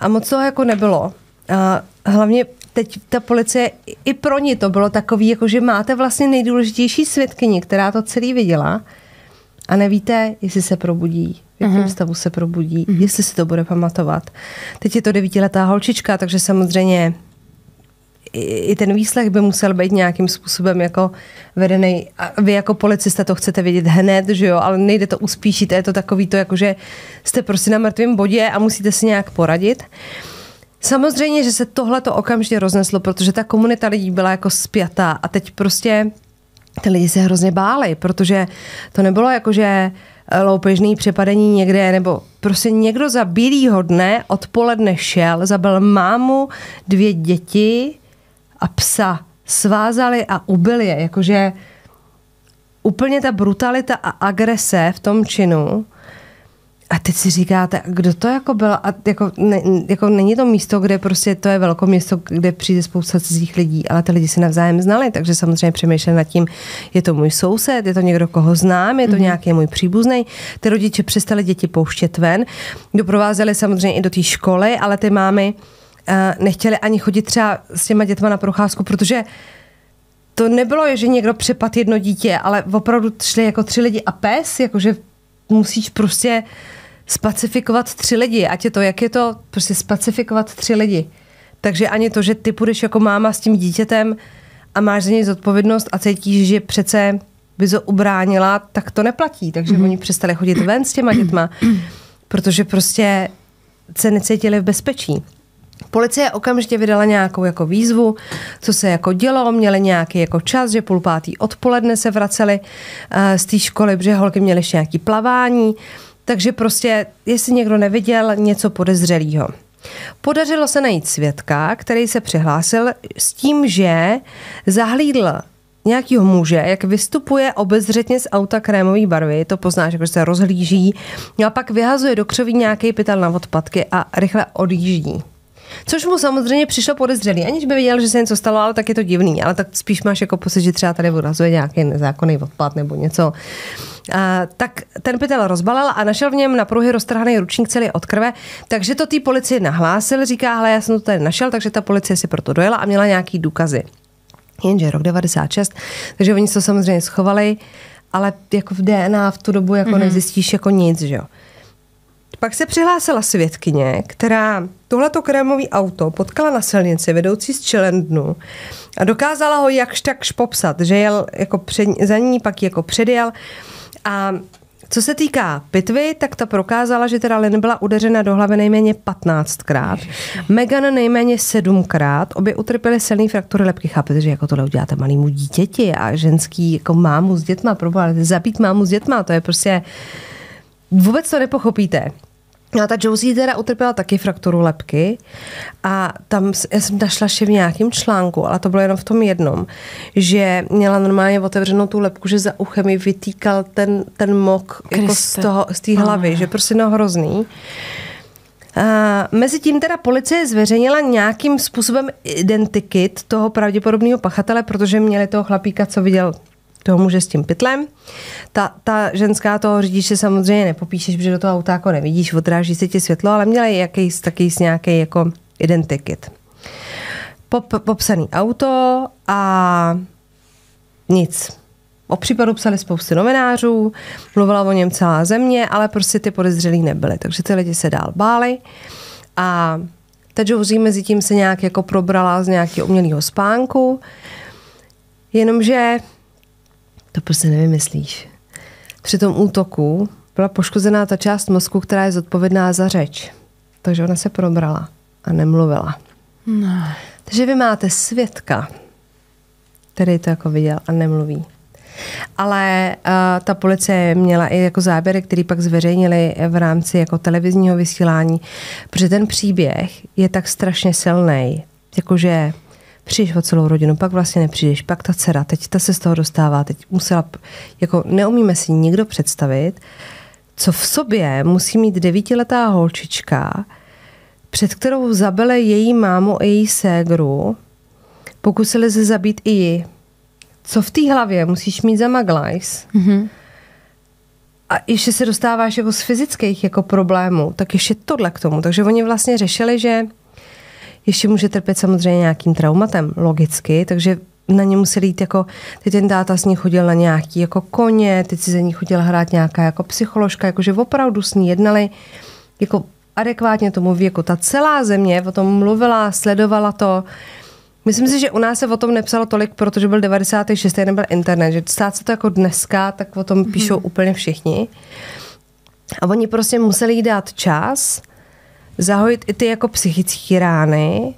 Speaker 2: A moc toho jako nebylo. A hlavně teď ta policie, i pro ní to bylo takový, jako že máte vlastně nejdůležitější svědkyni, která to celý viděla a nevíte, jestli se probudí, v jakém uh-huh. stavu se probudí, uh-huh. jestli si to bude pamatovat. Teď je to devítiletá holčička, takže samozřejmě i ten výslech by musel být nějakým způsobem jako vedený. A vy jako policista to chcete vědět hned, že jo, ale nejde to uspíšit, je to takový to, jako že jste prostě na mrtvém bodě a musíte si nějak poradit. Samozřejmě, že se tohle to okamžitě rozneslo, protože ta komunita lidí byla jako spjatá a teď prostě ty lidi se hrozně báli, protože to nebylo jako, že loupežný přepadení někde, nebo prostě někdo za bílýho dne odpoledne šel, zabil mámu, dvě děti, a psa svázali a ubili je. Jakože úplně ta brutalita a agrese v tom činu. A teď si říkáte, kdo to jako byl? A jako, ne, jako není to místo, kde prostě to je velké město, kde přijde spousta cizích lidí, ale ty lidi se navzájem znali, takže samozřejmě přemýšlím nad tím, je to můj soused, je to někdo, koho znám, je to mm-hmm. nějaký můj příbuzný. Ty rodiče přestali děti pouštět ven, doprovázeli samozřejmě i do té školy, ale ty mámy nechtěli ani chodit třeba s těma dětma na procházku, protože to nebylo, že někdo přepad jedno dítě, ale opravdu šli jako tři lidi a pes, jakože musíš prostě spacifikovat tři lidi, ať je to, jak je to, prostě spacifikovat tři lidi. Takže ani to, že ty půjdeš jako máma s tím dítětem a máš za něj zodpovědnost a cítíš, že přece by to ubránila, tak to neplatí. Takže mm-hmm. oni přestali chodit ven s těma dětma, protože prostě se necítili v bezpečí. Policie okamžitě vydala nějakou jako výzvu, co se jako dělo, měli nějaký jako čas, že půl pátý odpoledne se vraceli uh, z té školy, protože holky měly ještě nějaký plavání, takže prostě, jestli někdo neviděl něco podezřelého. Podařilo se najít svědka, který se přihlásil s tím, že zahlídl nějakého muže, jak vystupuje obezřetně z auta krémové barvy, to poznáš, že se rozhlíží, a pak vyhazuje do křoví nějaký pytel na odpadky a rychle odjíždí. Což mu samozřejmě přišlo podezřelý, aniž by věděl, že se něco stalo, ale tak je to divný. Ale tak spíš máš jako pocit, že třeba tady vyrazuje nějaký nezákonný odpad nebo něco. A, tak ten pytel rozbalil a našel v něm na pruhy roztrhaný ručník celý od krve, takže to té policii nahlásil, říká, hele, já jsem to tady našel, takže ta policie si proto dojela a měla nějaký důkazy. Jenže rok 96, takže oni to samozřejmě schovali, ale jako v DNA v tu dobu jako mm-hmm. nezjistíš jako nic, že jo. Pak se přihlásila svědkyně, která tohleto krémový auto potkala na silnici vedoucí z Čelendnu a dokázala ho jakž takž popsat, že jel jako před, za ní, pak jako předjel a co se týká pitvy, tak ta prokázala, že teda Lynn byla udeřena do hlavy nejméně 15krát, Megan nejméně 7krát, obě utrpěly silný fraktury lepky. Chápete, že jako tohle uděláte malýmu dítěti a ženský jako mámu s dětma, probovat, zabít mámu s dětma, to je prostě vůbec to nepochopíte. No a ta Josie teda utrpěla taky frakturu lepky a tam já jsem našla ještě v nějakém článku, ale to bylo jenom v tom jednom, že měla normálně otevřenou tu lepku, že za uchem mi vytýkal ten, ten mok jako z toho, z té hlavy, že prostě no hrozný. A mezi tím teda policie zveřejnila nějakým způsobem identikit toho pravděpodobného pachatele, protože měli toho chlapíka, co viděl toho muže s tím pytlem. Ta, ta ženská toho řidiče samozřejmě nepopíšeš, protože do toho auta jako nevidíš, odráží se ti světlo, ale měla jaký, taky nějaký jako identikit. Pop, popsaný auto a nic. O případu psali spousty novinářů, mluvila o něm celá země, ale prostě ty podezřelí nebyly, takže ty lidi se dál báli. A ta Josie mezi tím se nějak jako probrala z nějakého umělého spánku, jenomže to prostě nevymyslíš. Při tom útoku byla poškozená ta část mozku, která je zodpovědná za řeč. Takže ona se probrala a nemluvila. No. Takže vy máte svědka, který to jako viděl a nemluví. Ale uh, ta policie měla i jako záběry, který pak zveřejnili v rámci jako televizního vysílání, protože ten příběh je tak strašně silný, jakože přijdeš o celou rodinu, pak vlastně nepřijdeš, pak ta dcera, teď ta se z toho dostává, teď musela, jako neumíme si nikdo představit, co v sobě musí mít devítiletá holčička, před kterou zabili její mámu a její ségru, pokusili se zabít i ji. Co v té hlavě musíš mít za maglajs? Mm-hmm. A ještě se dostáváš jako z fyzických jako problémů, tak ještě tohle k tomu. Takže oni vlastně řešili, že ještě může trpět samozřejmě nějakým traumatem, logicky, takže na ně museli jít jako, teď ten táta s ní chodil na nějaký jako koně, teď si za ní chodila hrát nějaká jako psycholožka, jakože opravdu s ní jednali jako adekvátně tomu věku. Ta celá země o tom mluvila, sledovala to. Myslím si, že u nás se o tom nepsalo tolik, protože byl 96. nebyl internet, že stát se to jako dneska, tak o tom píšou mm-hmm. úplně všichni. A oni prostě museli jí dát čas, zahojit i ty jako psychické rány,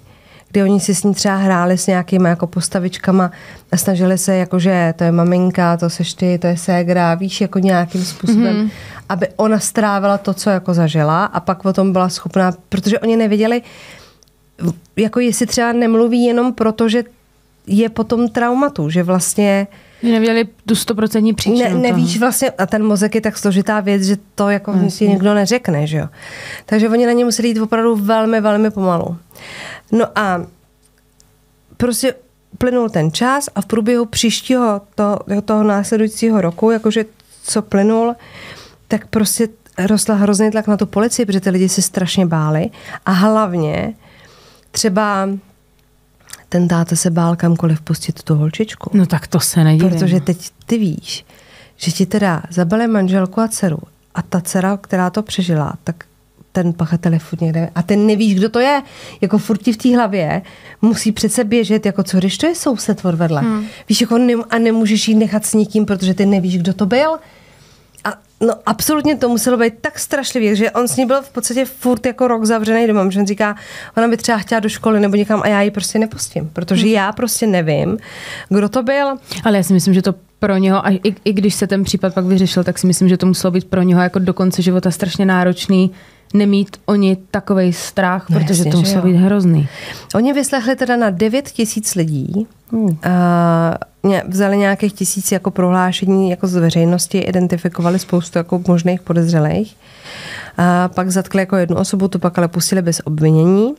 Speaker 2: kdy oni si s ní třeba hráli s nějakými jako postavičkama a snažili se jako, že to je maminka, to seš ty, to je ségra, víš, jako nějakým způsobem, mm-hmm. aby ona strávila to, co jako zažila a pak o tom byla schopná, protože oni nevěděli, jako jestli třeba nemluví jenom proto, že je potom traumatu, že vlastně
Speaker 3: Nevěděli tu stoprocentní příčinu.
Speaker 2: Ne, nevíš toho. vlastně, a ten mozek je tak složitá věc, že to jako vlastně. si nikdo neřekne, že jo. Takže oni na ně museli jít opravdu velmi, velmi pomalu. No a prostě plynul ten čas a v průběhu příštího to, toho následujícího roku, jakože co plynul, tak prostě rostla hrozný tlak na tu policii, protože ty lidi se strašně báli a hlavně třeba ten táta se bál kamkoliv pustit tu holčičku.
Speaker 3: No tak to se nedivím.
Speaker 2: Protože teď ty víš, že ti teda zabili manželku a dceru a ta dcera, která to přežila, tak ten pachatel je furt někde a ten nevíš, kdo to je. Jako furt ti v té hlavě musí přece běžet, jako co když to je soused odvedle. Hmm. Víš, jako ne, a nemůžeš jít nechat s nikým, protože ty nevíš, kdo to byl. No absolutně to muselo být tak strašlivý, že on s ní byl v podstatě furt jako rok zavřený doma, že on říká, ona by třeba chtěla do školy nebo někam a já ji prostě nepustím, protože hmm. já prostě nevím, kdo to byl.
Speaker 3: Ale já si myslím, že to pro něho, a i, i když se ten případ pak vyřešil, tak si myslím, že to muselo být pro něho jako do konce života strašně náročný nemít oni takový strach, no protože jasně, to muselo být hrozný.
Speaker 2: Oni vyslechli teda na 9 tisíc lidí, hmm. uh, vzali nějakých tisíc jako prohlášení jako z veřejnosti, identifikovali spoustu jako možných podezřelých. Uh, pak zatkli jako jednu osobu, tu pak ale pustili bez obvinění.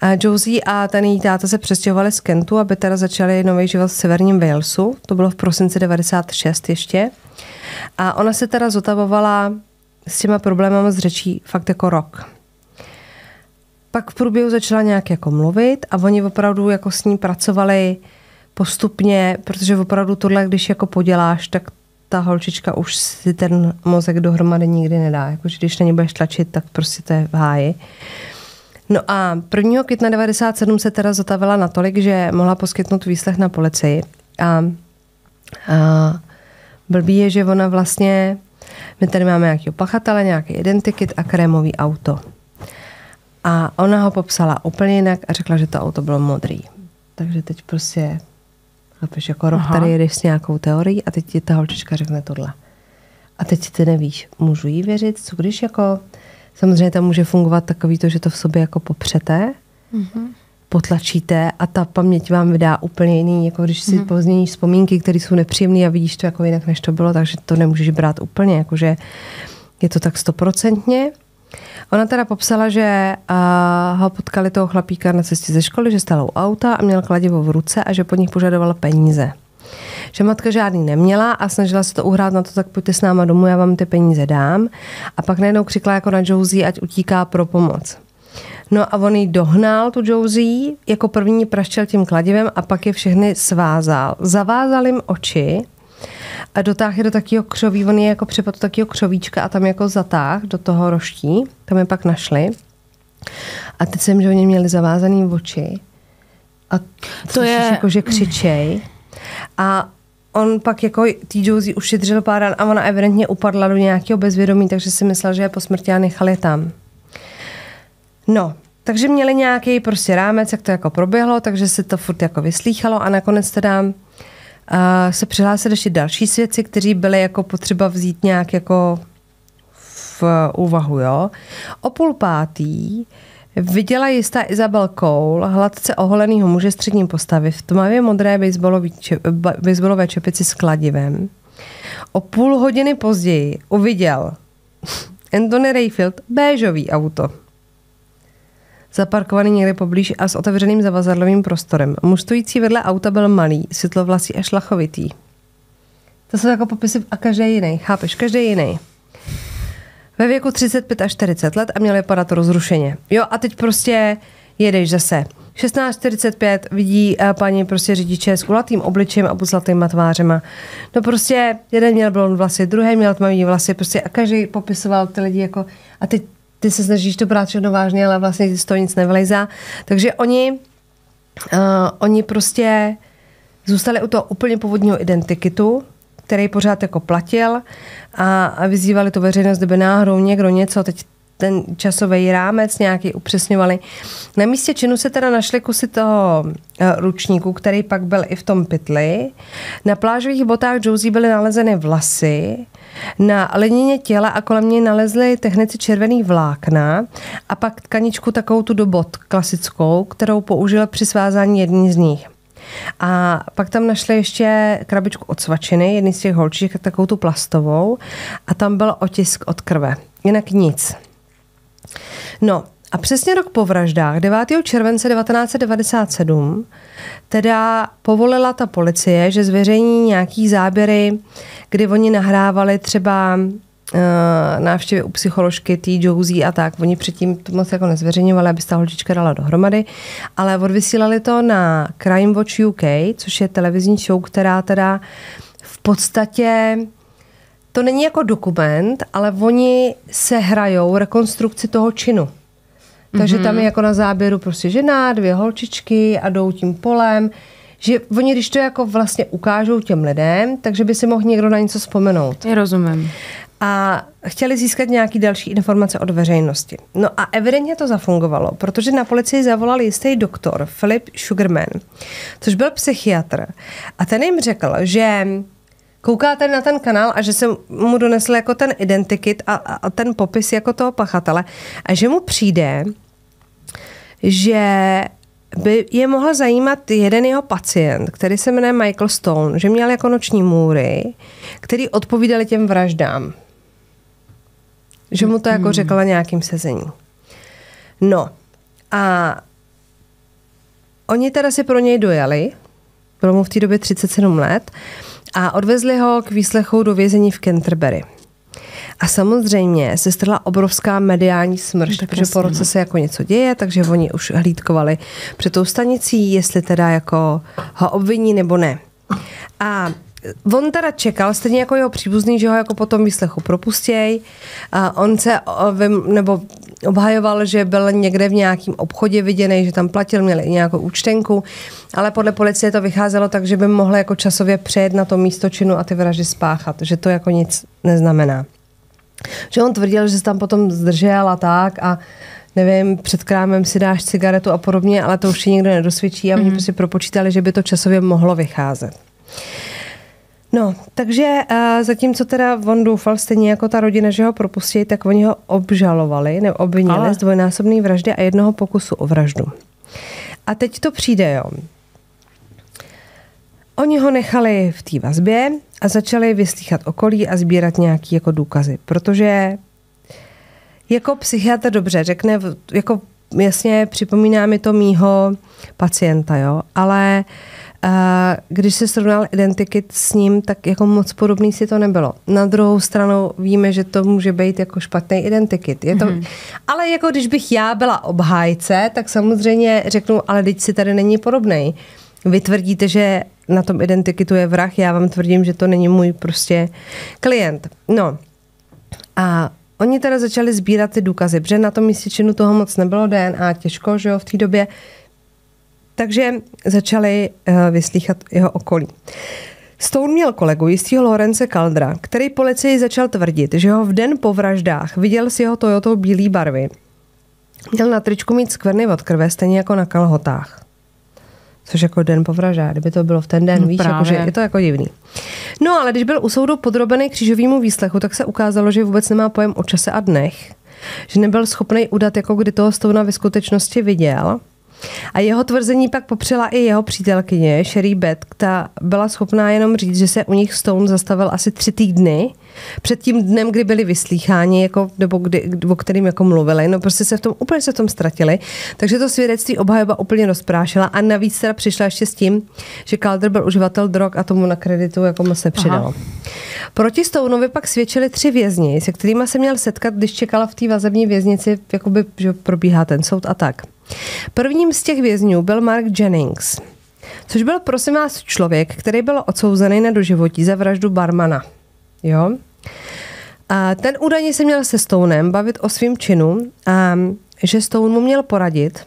Speaker 2: A Josie a ten její táta se přestěhovali z Kentu, aby teda začali nový život v severním Walesu. To bylo v prosinci 96 ještě. A ona se teda zotavovala s těma problémama s řečí fakt jako rok. Pak v průběhu začala nějak jako mluvit a oni opravdu jako s ní pracovali postupně, protože opravdu tohle, když jako poděláš, tak ta holčička už si ten mozek dohromady nikdy nedá. Jako, když na ně budeš tlačit, tak prostě to je v háji. No a 1. května 97 se teda zotavila natolik, že mohla poskytnout výslech na policii. A, a blbý je, že ona vlastně, my tady máme nějaký pachatele, nějaký identikit a krémový auto. A ona ho popsala úplně jinak a řekla, že to auto bylo modrý. Takže teď prostě, chápeš, jako rok tady jedeš s nějakou teorií a teď ti ta holčička řekne tohle. A teď ty nevíš, můžu jí věřit, co když jako, samozřejmě tam může fungovat takový to, že to v sobě jako popřete, mm-hmm. Potlačíte a ta paměť vám vydá úplně jiný, jako když si mm-hmm. pozměníš vzpomínky, které jsou nepříjemné a vidíš to jako jinak, než to bylo, takže to nemůžeš brát úplně, jakože je to tak stoprocentně. Ona teda popsala, že uh, ho potkali toho chlapíka na cestě ze školy, že stál u auta a měl kladivo v ruce a že po nich požadovala peníze. Že matka žádný neměla a snažila se to uhrát na to, tak pojďte s náma domů, já vám ty peníze dám. A pak najednou křikla jako na Josie, ať utíká pro pomoc. No a on jí dohnal, tu Josie, jako první praštěl tím kladivem a pak je všechny svázal. Zavázal jim oči a dotáhl je do takového křoví, on je jako přepad do takového křovíčka a tam jako zatáh do toho roští, tam je pak našli. A teď jsem, že oni měli zavázaný oči a to je jako, že křičej. A on pak jako tý Josie ušetřil pár ran a ona evidentně upadla do nějakého bezvědomí, takže si myslel, že je po smrti a nechali tam. No, takže měli nějaký prostě rámec, jak to jako proběhlo, takže se to furt jako vyslýchalo a nakonec teda a se přihlásili ještě další svědci, kteří byli jako potřeba vzít nějak jako v úvahu, jo. O půl pátý viděla jistá Isabel Cole, hladce oholenýho muže středním postavy v tmavě modré baseballové čepici s kladivem. O půl hodiny později uviděl Anthony Rayfield béžový auto zaparkovaný někde poblíž a s otevřeným zavazadlovým prostorem. Muž stojící vedle auta byl malý, světlovlasý a šlachovitý. To jsou jako popisy a každý jiný, chápeš, každý jiný. Ve věku 35 až 40 let a měl vypadat rozrušeně. Jo a teď prostě jedeš zase. 16.45 vidí uh, paní prostě řidiče s kulatým obličem a buzlatýma tvářema. No prostě jeden měl blond vlasy, druhý měl tmavý vlasy, prostě a každý popisoval ty lidi jako a teď ty se snažíš to brát všechno vážně, ale vlastně z toho nic nevylejzá. Takže oni, uh, oni prostě zůstali u toho úplně původního identikitu, který pořád jako platil a, a vyzývali tu veřejnost, kdyby náhodou někdo něco, teď ten časový rámec nějaký upřesňovali. Na místě činu se teda našly kusy toho eh, ručníku, který pak byl i v tom pytli. Na plážových botách Josie byly nalezeny vlasy, na lenině těla a kolem něj nalezli technici červený vlákna a pak tkaničku takovou tu do bot klasickou, kterou použil při svázání jedný z nich. A pak tam našli ještě krabičku od svačiny, jedný z těch holčiček, takovou tu plastovou, a tam byl otisk od krve. Jinak nic. No a přesně rok po vraždách, 9. července 1997, teda povolila ta policie, že zveřejní nějaký záběry, kdy oni nahrávali třeba uh, návštěvy u psycholožky T. Josie a tak. Oni předtím to moc jako nezveřejňovali, aby se ta holčička dala dohromady, ale odvysílali to na Crime Watch UK, což je televizní show, která teda v podstatě to není jako dokument, ale oni se hrajou rekonstrukci toho činu. Takže mm-hmm. tam je mhm. jako na záběru prostě žena, dvě holčičky a jdou tím polem. Že oni, když to jako vlastně ukážou těm lidem, takže by si mohl někdo na něco vzpomenout.
Speaker 3: Já rozumím.
Speaker 2: A chtěli získat nějaké další informace od veřejnosti. No a evidentně to zafungovalo, protože na policii zavolal jistý doktor Philip Sugarman, což byl psychiatr. A ten jim řekl, že koukáte na ten kanál a že se mu donesl jako ten identikit a, a ten popis jako toho pachatele a že mu přijde, že by je mohl zajímat jeden jeho pacient, který se jmenuje Michael Stone, že měl jako noční můry, který odpovídali těm vraždám. Že mu to jako hmm. řekla nějakým sezení. No a oni teda si pro něj dojeli, bylo mu v té době 37 let, a odvezli ho k výslechu do vězení v Canterbury. A samozřejmě se strhla obrovská mediální smršť,
Speaker 3: Tak
Speaker 2: protože po roce
Speaker 3: no.
Speaker 2: se jako něco děje, takže oni už hlídkovali před tou stanicí, jestli teda jako ho obviní nebo ne. A On teda čekal, stejně jako jeho příbuzný, že ho jako po tom výslechu propustěj. A on se nebo obhajoval, že byl někde v nějakém obchodě viděný, že tam platil, měl i nějakou účtenku, ale podle policie to vycházelo tak, že by mohl jako časově přejet na to místo činu a ty vraždy spáchat, že to jako nic neznamená. Že on tvrdil, že se tam potom zdržel a tak a nevím, před krámem si dáš cigaretu a podobně, ale to už si nikdo nedosvědčí a oni prostě propočítali, že by to časově mohlo vycházet. No, takže uh, zatímco teda on doufal stejně jako ta rodina, že ho propustí, tak oni ho obžalovali, nebo obvinili
Speaker 3: Ale.
Speaker 2: z dvojnásobné vraždy a jednoho pokusu o vraždu. A teď to přijde, jo. Oni ho nechali v té vazbě a začali vyslýchat okolí a sbírat nějaký jako důkazy, protože jako psychiatr dobře řekne, jako jasně připomíná mi to mýho pacienta, jo, ale uh, když se srovnal identikit s ním, tak jako moc podobný si to nebylo. Na druhou stranu víme, že to může být jako špatný identikit. Je to, mm-hmm. Ale jako když bych já byla obhájce, tak samozřejmě řeknu, ale teď si tady není podobný. Vy tvrdíte, že na tom identikitu je vrah, já vám tvrdím, že to není můj prostě klient. No, a oni teda začali sbírat ty důkazy, protože na tom místě činu toho moc nebylo DNA, těžko, že jo, v té době. Takže začali uh, vyslýchat jeho okolí. Stone měl kolegu jistého Lorence Caldra, který policii začal tvrdit, že ho v den po vraždách viděl s jeho Toyotou bílé barvy. Měl na tričku mít skvrny od krve, stejně jako na kalhotách. Což jako den po vraždách, kdyby to bylo v ten den,
Speaker 3: No
Speaker 2: víš,
Speaker 3: právě.
Speaker 2: jakože je to jako divný. No ale když byl u soudu podrobený křížovému výslechu, tak se ukázalo, že vůbec nemá pojem o čase a dnech. Že nebyl schopný udat, jako kdy toho Stona ve skutečnosti viděl. A jeho tvrzení pak popřela i jeho přítelkyně, Sherry Beth, která byla schopná jenom říct, že se u nich Stone zastavil asi tři týdny před tím dnem, kdy byli vyslýcháni, jako, nebo kdy, o kterým jako mluvili. No prostě se v tom úplně se v tom ztratili. Takže to svědectví obhajoba úplně rozprášila a navíc teda přišla ještě s tím, že Calder byl uživatel drog a tomu na kreditu jako moc nepřidal.
Speaker 3: Aha.
Speaker 2: Proti Stoneovi pak svědčili tři vězni, se kterými se měl setkat, když čekala v té vazební věznici, jakoby, že probíhá ten soud a tak. Prvním z těch vězňů byl Mark Jennings, což byl prosím vás člověk, který byl odsouzený na doživotí za vraždu barmana. Jo? A ten údajně se měl se Stonem bavit o svým činu a že Stone mu měl poradit,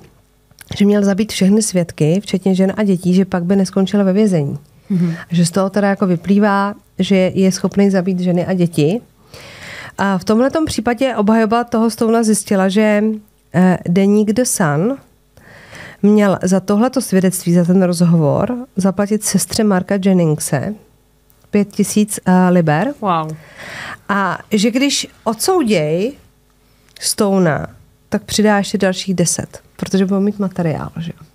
Speaker 2: že měl zabít všechny svědky, včetně žen a dětí, že pak by neskončil ve vězení. Mm-hmm. Že z toho teda jako vyplývá, že je schopný zabít ženy a děti. A v tomhle případě obhajoba toho Stona zjistila, že deník The Sun měl za tohleto svědectví, za ten rozhovor, zaplatit sestře Marka Jenningse pět tisíc uh, liber.
Speaker 3: Wow.
Speaker 2: A že když odsouděj Stona, tak přidá ještě dalších deset, protože budou mít materiál, že jo.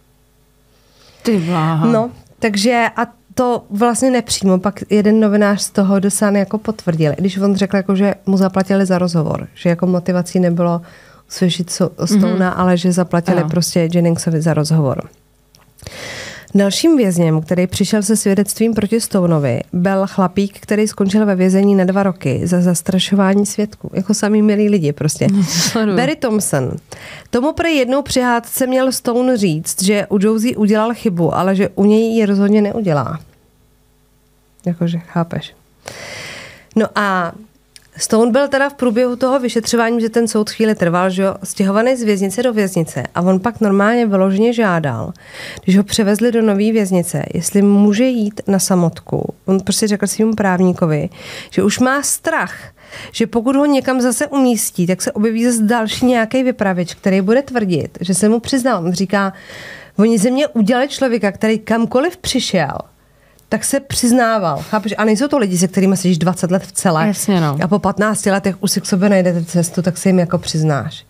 Speaker 3: Ty bláha.
Speaker 2: No, takže a to vlastně nepřímo, pak jeden novinář z toho Sun jako potvrdil, když on řekl, jako, že mu zaplatili za rozhovor, že jako motivací nebylo usvědčit so- Stona, mm-hmm. ale že zaplatili
Speaker 3: Ano.
Speaker 2: prostě Jenningsovi za rozhovor. Dalším vězněm, který přišel se svědectvím proti Stoneovi, byl chlapík, který skončil ve vězení na dva roky za zastrašování svědků. Jako samý milí lidi prostě. Barry Thompson. Tomu prý jednou při hádce měl Stone říct, že u Josie udělal chybu, ale že u něj ji rozhodně neudělá. Jakože, chápeš. No a Stone byl teda v průběhu toho vyšetřování, že ten soud chvíli trval, že jo, stěhovaný z věznice do věznice a on pak normálně vyloženě žádal, když ho převezli do nové věznice, jestli může jít na samotku. On prostě řekl svým právníkovi, že už má strach, že pokud ho někam zase umístí, tak se objeví zase další nějaký vypravěč, který bude tvrdit, že se mu přiznal. On říká, oni ze mě udělali člověka, který kamkoliv přišel, tak se přiznával. Chápeš? A nejsou to lidi, se kterými jsi 20 let v celé.
Speaker 3: Jasně, no.
Speaker 2: A po 15 letech už si k sobě najdete cestu, tak se jim jako přiznáš.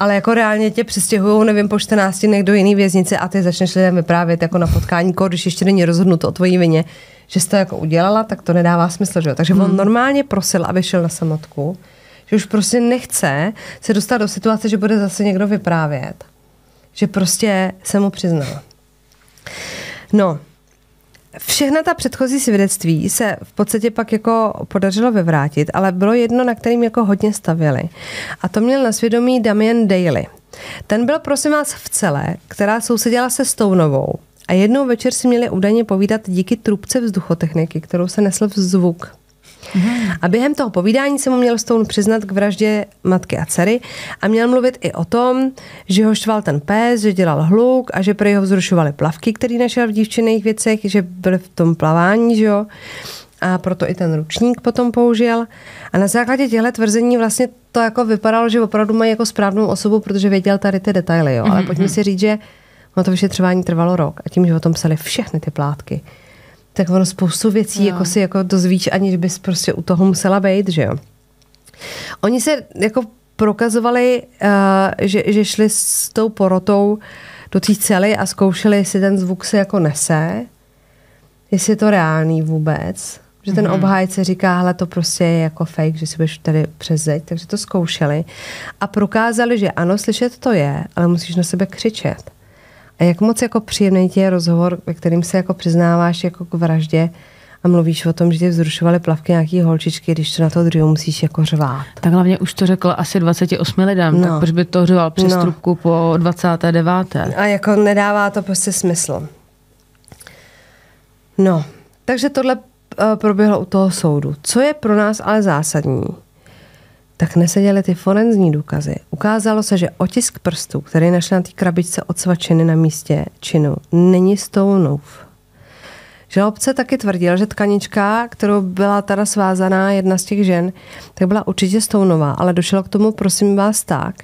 Speaker 2: Ale jako reálně tě přestěhují, nevím, po 14 dnech do jiné věznice a ty začneš lidem vyprávět jako na potkání, kor, když ještě není rozhodnuto o tvojí vině, že jsi to jako udělala, tak to nedává smysl, že jo? Takže on normálně prosil, aby šel na samotku, že už prostě nechce se dostat do situace, že bude zase někdo vyprávět. Že prostě se mu přiznal. No, Všechna ta předchozí svědectví se v podstatě pak jako podařilo vyvrátit, ale bylo jedno, na kterým jako hodně stavěli. A to měl na svědomí Damien Daly. Ten byl prosím vás v celé, která sousedila se Stounovou. A jednou večer si měli údajně povídat díky trubce vzduchotechniky, kterou se nesl v zvuk. A během toho povídání se mu měl Stone přiznat k vraždě matky a dcery a měl mluvit i o tom, že ho štval ten pes, že dělal hluk a že prý ho vzrušovaly plavky, který našel v dívčinných věcech, že byl v tom plavání, že jo. A proto i ten ručník potom použil. A na základě těchto tvrzení vlastně to jako vypadalo, že opravdu mají jako správnou osobu, protože věděl tady ty detaily, jo. Ale pojďme si říct, že no to vyšetřování trvalo rok a tím, že o tom psali všechny ty plátky, tak ono spoustu věcí
Speaker 3: Jo.
Speaker 2: jako si jako dozvíš, aniž bys prostě u toho musela být, že jo. Oni se jako prokazovali, uh, že, že šli s tou porotou do té cely a zkoušeli, jestli ten zvuk se jako nese, jestli je to reálný vůbec. Že ten mm-hmm. obhájce říká, hele, to prostě je jako fake, že si budeš tady přes zeď, takže to zkoušeli. A prokázali, že ano, slyšet to je, ale musíš na sebe křičet. A jak moc jako příjemný ti je rozhovor, ve kterým se jako přiznáváš jako k vraždě a mluvíš o tom, že tě vzrušovaly plavky nějaký holčičky, když to na to druhou musíš jako řvát.
Speaker 3: Tak hlavně už to řekl asi 28 lidem,
Speaker 2: No.
Speaker 3: tak proč by to řval přes
Speaker 2: No.
Speaker 3: trubku po 29.
Speaker 2: A jako nedává to prostě smysl. No, takže tohle uh, proběhlo u toho soudu. Co je pro nás ale zásadní, tak neseděly ty forenzní důkazy. Ukázalo se, že otisk prstů, který našli na té krabičce od svačiny na místě činu, není Stoneův. Žalobce taky tvrdil, že tkanička, kterou byla teda svázaná jedna z těch žen, tak byla určitě Stoneová, ale došlo k tomu, prosím vás, tak,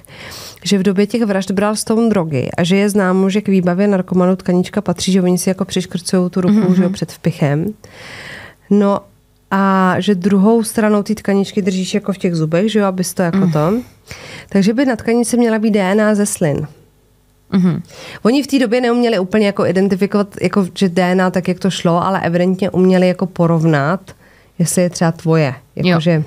Speaker 2: že v době těch vražd bral Stone drogy a že je známo, že k výbavě narkomanů tkanička patří, že oni si jako přiškrcují tu ruku mm-hmm. že jo, před vpichem. No a že druhou stranou ty tkaničky držíš jako v těch zubech, že jo, abys to jako mm. to. Takže by na tkanici měla být DNA ze slin.
Speaker 3: Mhm.
Speaker 2: Oni v té době neuměli úplně jako identifikovat, jako, že DNA tak, jak to šlo, ale evidentně uměli jako porovnat, jestli je třeba tvoje.
Speaker 3: Jo.
Speaker 2: Jakože...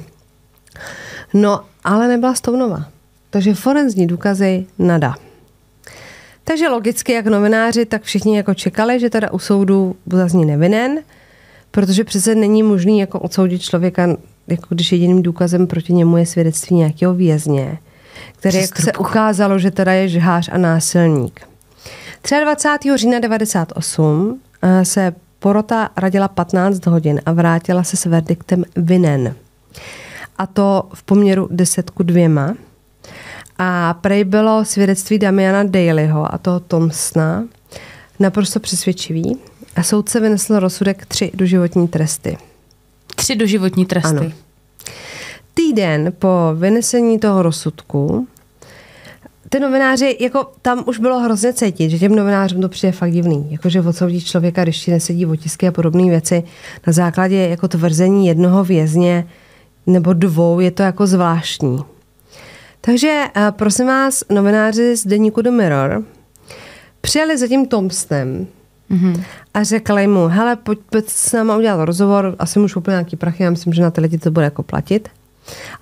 Speaker 2: No, ale nebyla Stounova. Takže forenzní důkazy nada. Takže logicky, jak novináři, tak všichni jako čekali, že teda u soudu zazní nevinen, protože přece není možný jako odsoudit člověka, jako když jediným důkazem proti němu je svědectví nějakého vězně, který jak se ukázalo, že teda je žhář a násilník. 23. října 98 eh, se porota radila 15 hodin a vrátila se s verdiktem vinen. A to v poměru 10 ku dvěma. A prej bylo svědectví Damiana Dalyho a toho Thompsona naprosto přesvědčivý. A soudce vynesl rozsudek tři doživotní tresty.
Speaker 3: Tři doživotní tresty.
Speaker 2: Ano. Týden po vynesení toho rozsudku ty novináři, jako tam už bylo hrozně cítit, že těm novinářům to přijde fakt divný. Jakože odsoudit člověka, když ti nesedí otisky a podobné věci na základě jako tvrzení jednoho vězně nebo dvou, je to jako zvláštní. Takže eh, prosím vás, novináři z deníku The Mirror přijeli za tím Thompsonem mm-hmm. a řekli mu, hele, pojď, pojď s náma udělat rozhovor, asi můžu úplně nějaký prachy, já myslím, že na ty lidi to bude jako platit.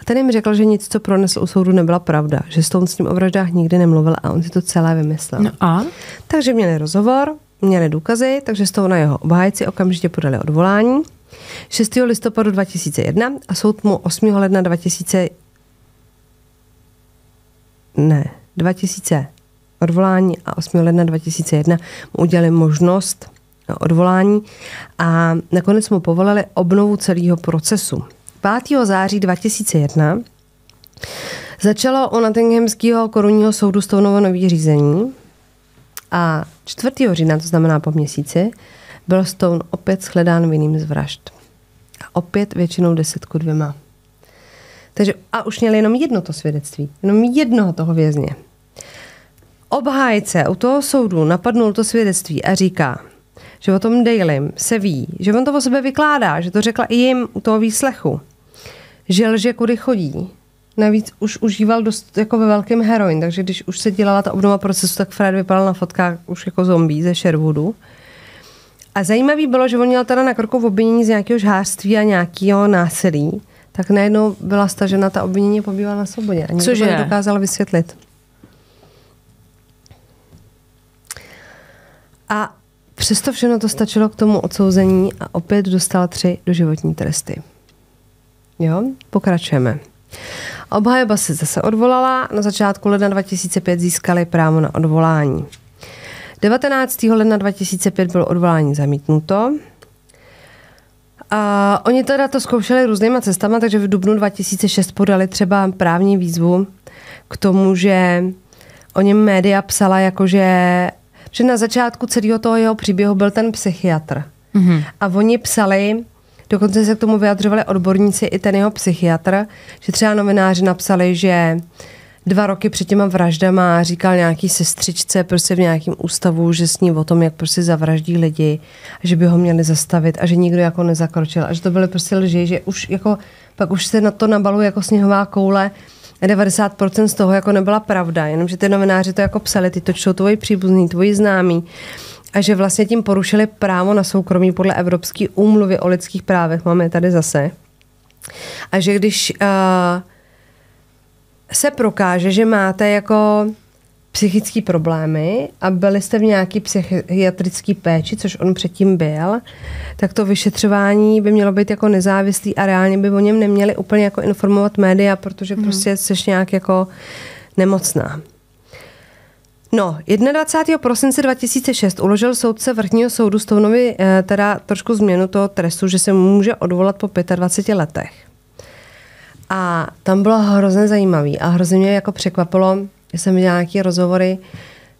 Speaker 2: A ten jim řekl, že nic, co pronesl u soudu, nebyla pravda, že Stone s ním o vraždách nikdy nemluvil a on si to celé vymyslel.
Speaker 3: No a?
Speaker 2: Takže měli rozhovor, měli důkazy, takže Stone a jeho obhájci okamžitě podali odvolání. 6. listopadu 2001 a soud mu 8. ledna 2000 ne, 2000 odvolání a 8. ledna 2001 mu udělali možnost odvolání a nakonec mu povolili obnovu celého procesu. 5. září 2001 začalo u Nottinghamského korunního soudu Stonova nový řízení a 4. října, to znamená po měsíci, byl Stone opět shledán vinným z vražd. A opět většinou 10 ku dvěma. Takže a už měli jenom jedno to svědectví. Jenom jednoho toho vězně. Obhájce u toho soudu napadnul to svědectví a říká, že o tom Dailym se ví, že on to o sebe vykládá, že to řekla i jim u toho výslechu, že lže kudy chodí. Navíc už užíval dost jako ve velkém heroin, takže když už se dělala ta obnova procesu, tak Fred vypadal na fotkách už jako zombie ze Sherwoodu. A zajímavý bylo, že on měl teda na krku obvinění z nějakého žhářství a nějakého násilí, tak najednou byla stažena ta obvinění a pobývala na svobodě. A nikdo
Speaker 3: Cože?
Speaker 2: to nedokázal vysvětlit. A přesto všechno to stačilo k tomu odsouzení a opět dostal tři doživotní tresty. Jo, pokračujeme. Obhajeba se zase odvolala, na začátku ledna 2005 získali právo na odvolání. 19. ledna 2005 bylo odvolání zamítnuto. A oni teda to zkoušeli různýma cestama, takže v dubnu 2006 podali třeba právní výzvu k tomu, že o něm média psala jako, že, že na začátku celého toho jeho příběhu byl ten psychiatr. Mm-hmm. A oni psali, dokonce se k tomu vyjadřovali odborníci i ten jeho psychiatr, že třeba novináři napsali, že dva roky před těma vraždama říkal nějaký sestřičce prostě v nějakém ústavu, že s ní o tom, jak prostě zavraždí lidi, a že by ho měli zastavit a že nikdo jako nezakročil a že to byly prostě lži, že už jako pak už se na to nabaluje jako sněhová koule 90% z toho jako nebyla pravda, jenomže ty novináři to jako psali, ty to čtou tvoji příbuzný, tvoji známí a že vlastně tím porušili právo na soukromí podle Evropské úmluvy o lidských právech, máme je tady zase. A že když uh, se prokáže, že máte jako psychické problémy a byli jste v nějaký psychiatrický péči, což on předtím byl, tak to vyšetřování by mělo být jako nezávislý a reálně by o něm neměli úplně jako informovat média, protože mm. prostě jsi nějak jako nemocná. No, 21. prosince 2006 uložil soudce vrchního soudu Stounovi eh, teda trošku změnu toho trestu, že se může odvolat po 25 letech. A tam bylo hrozně zajímavý a hrozně mě jako překvapilo, že jsem viděla nějaké rozhovory,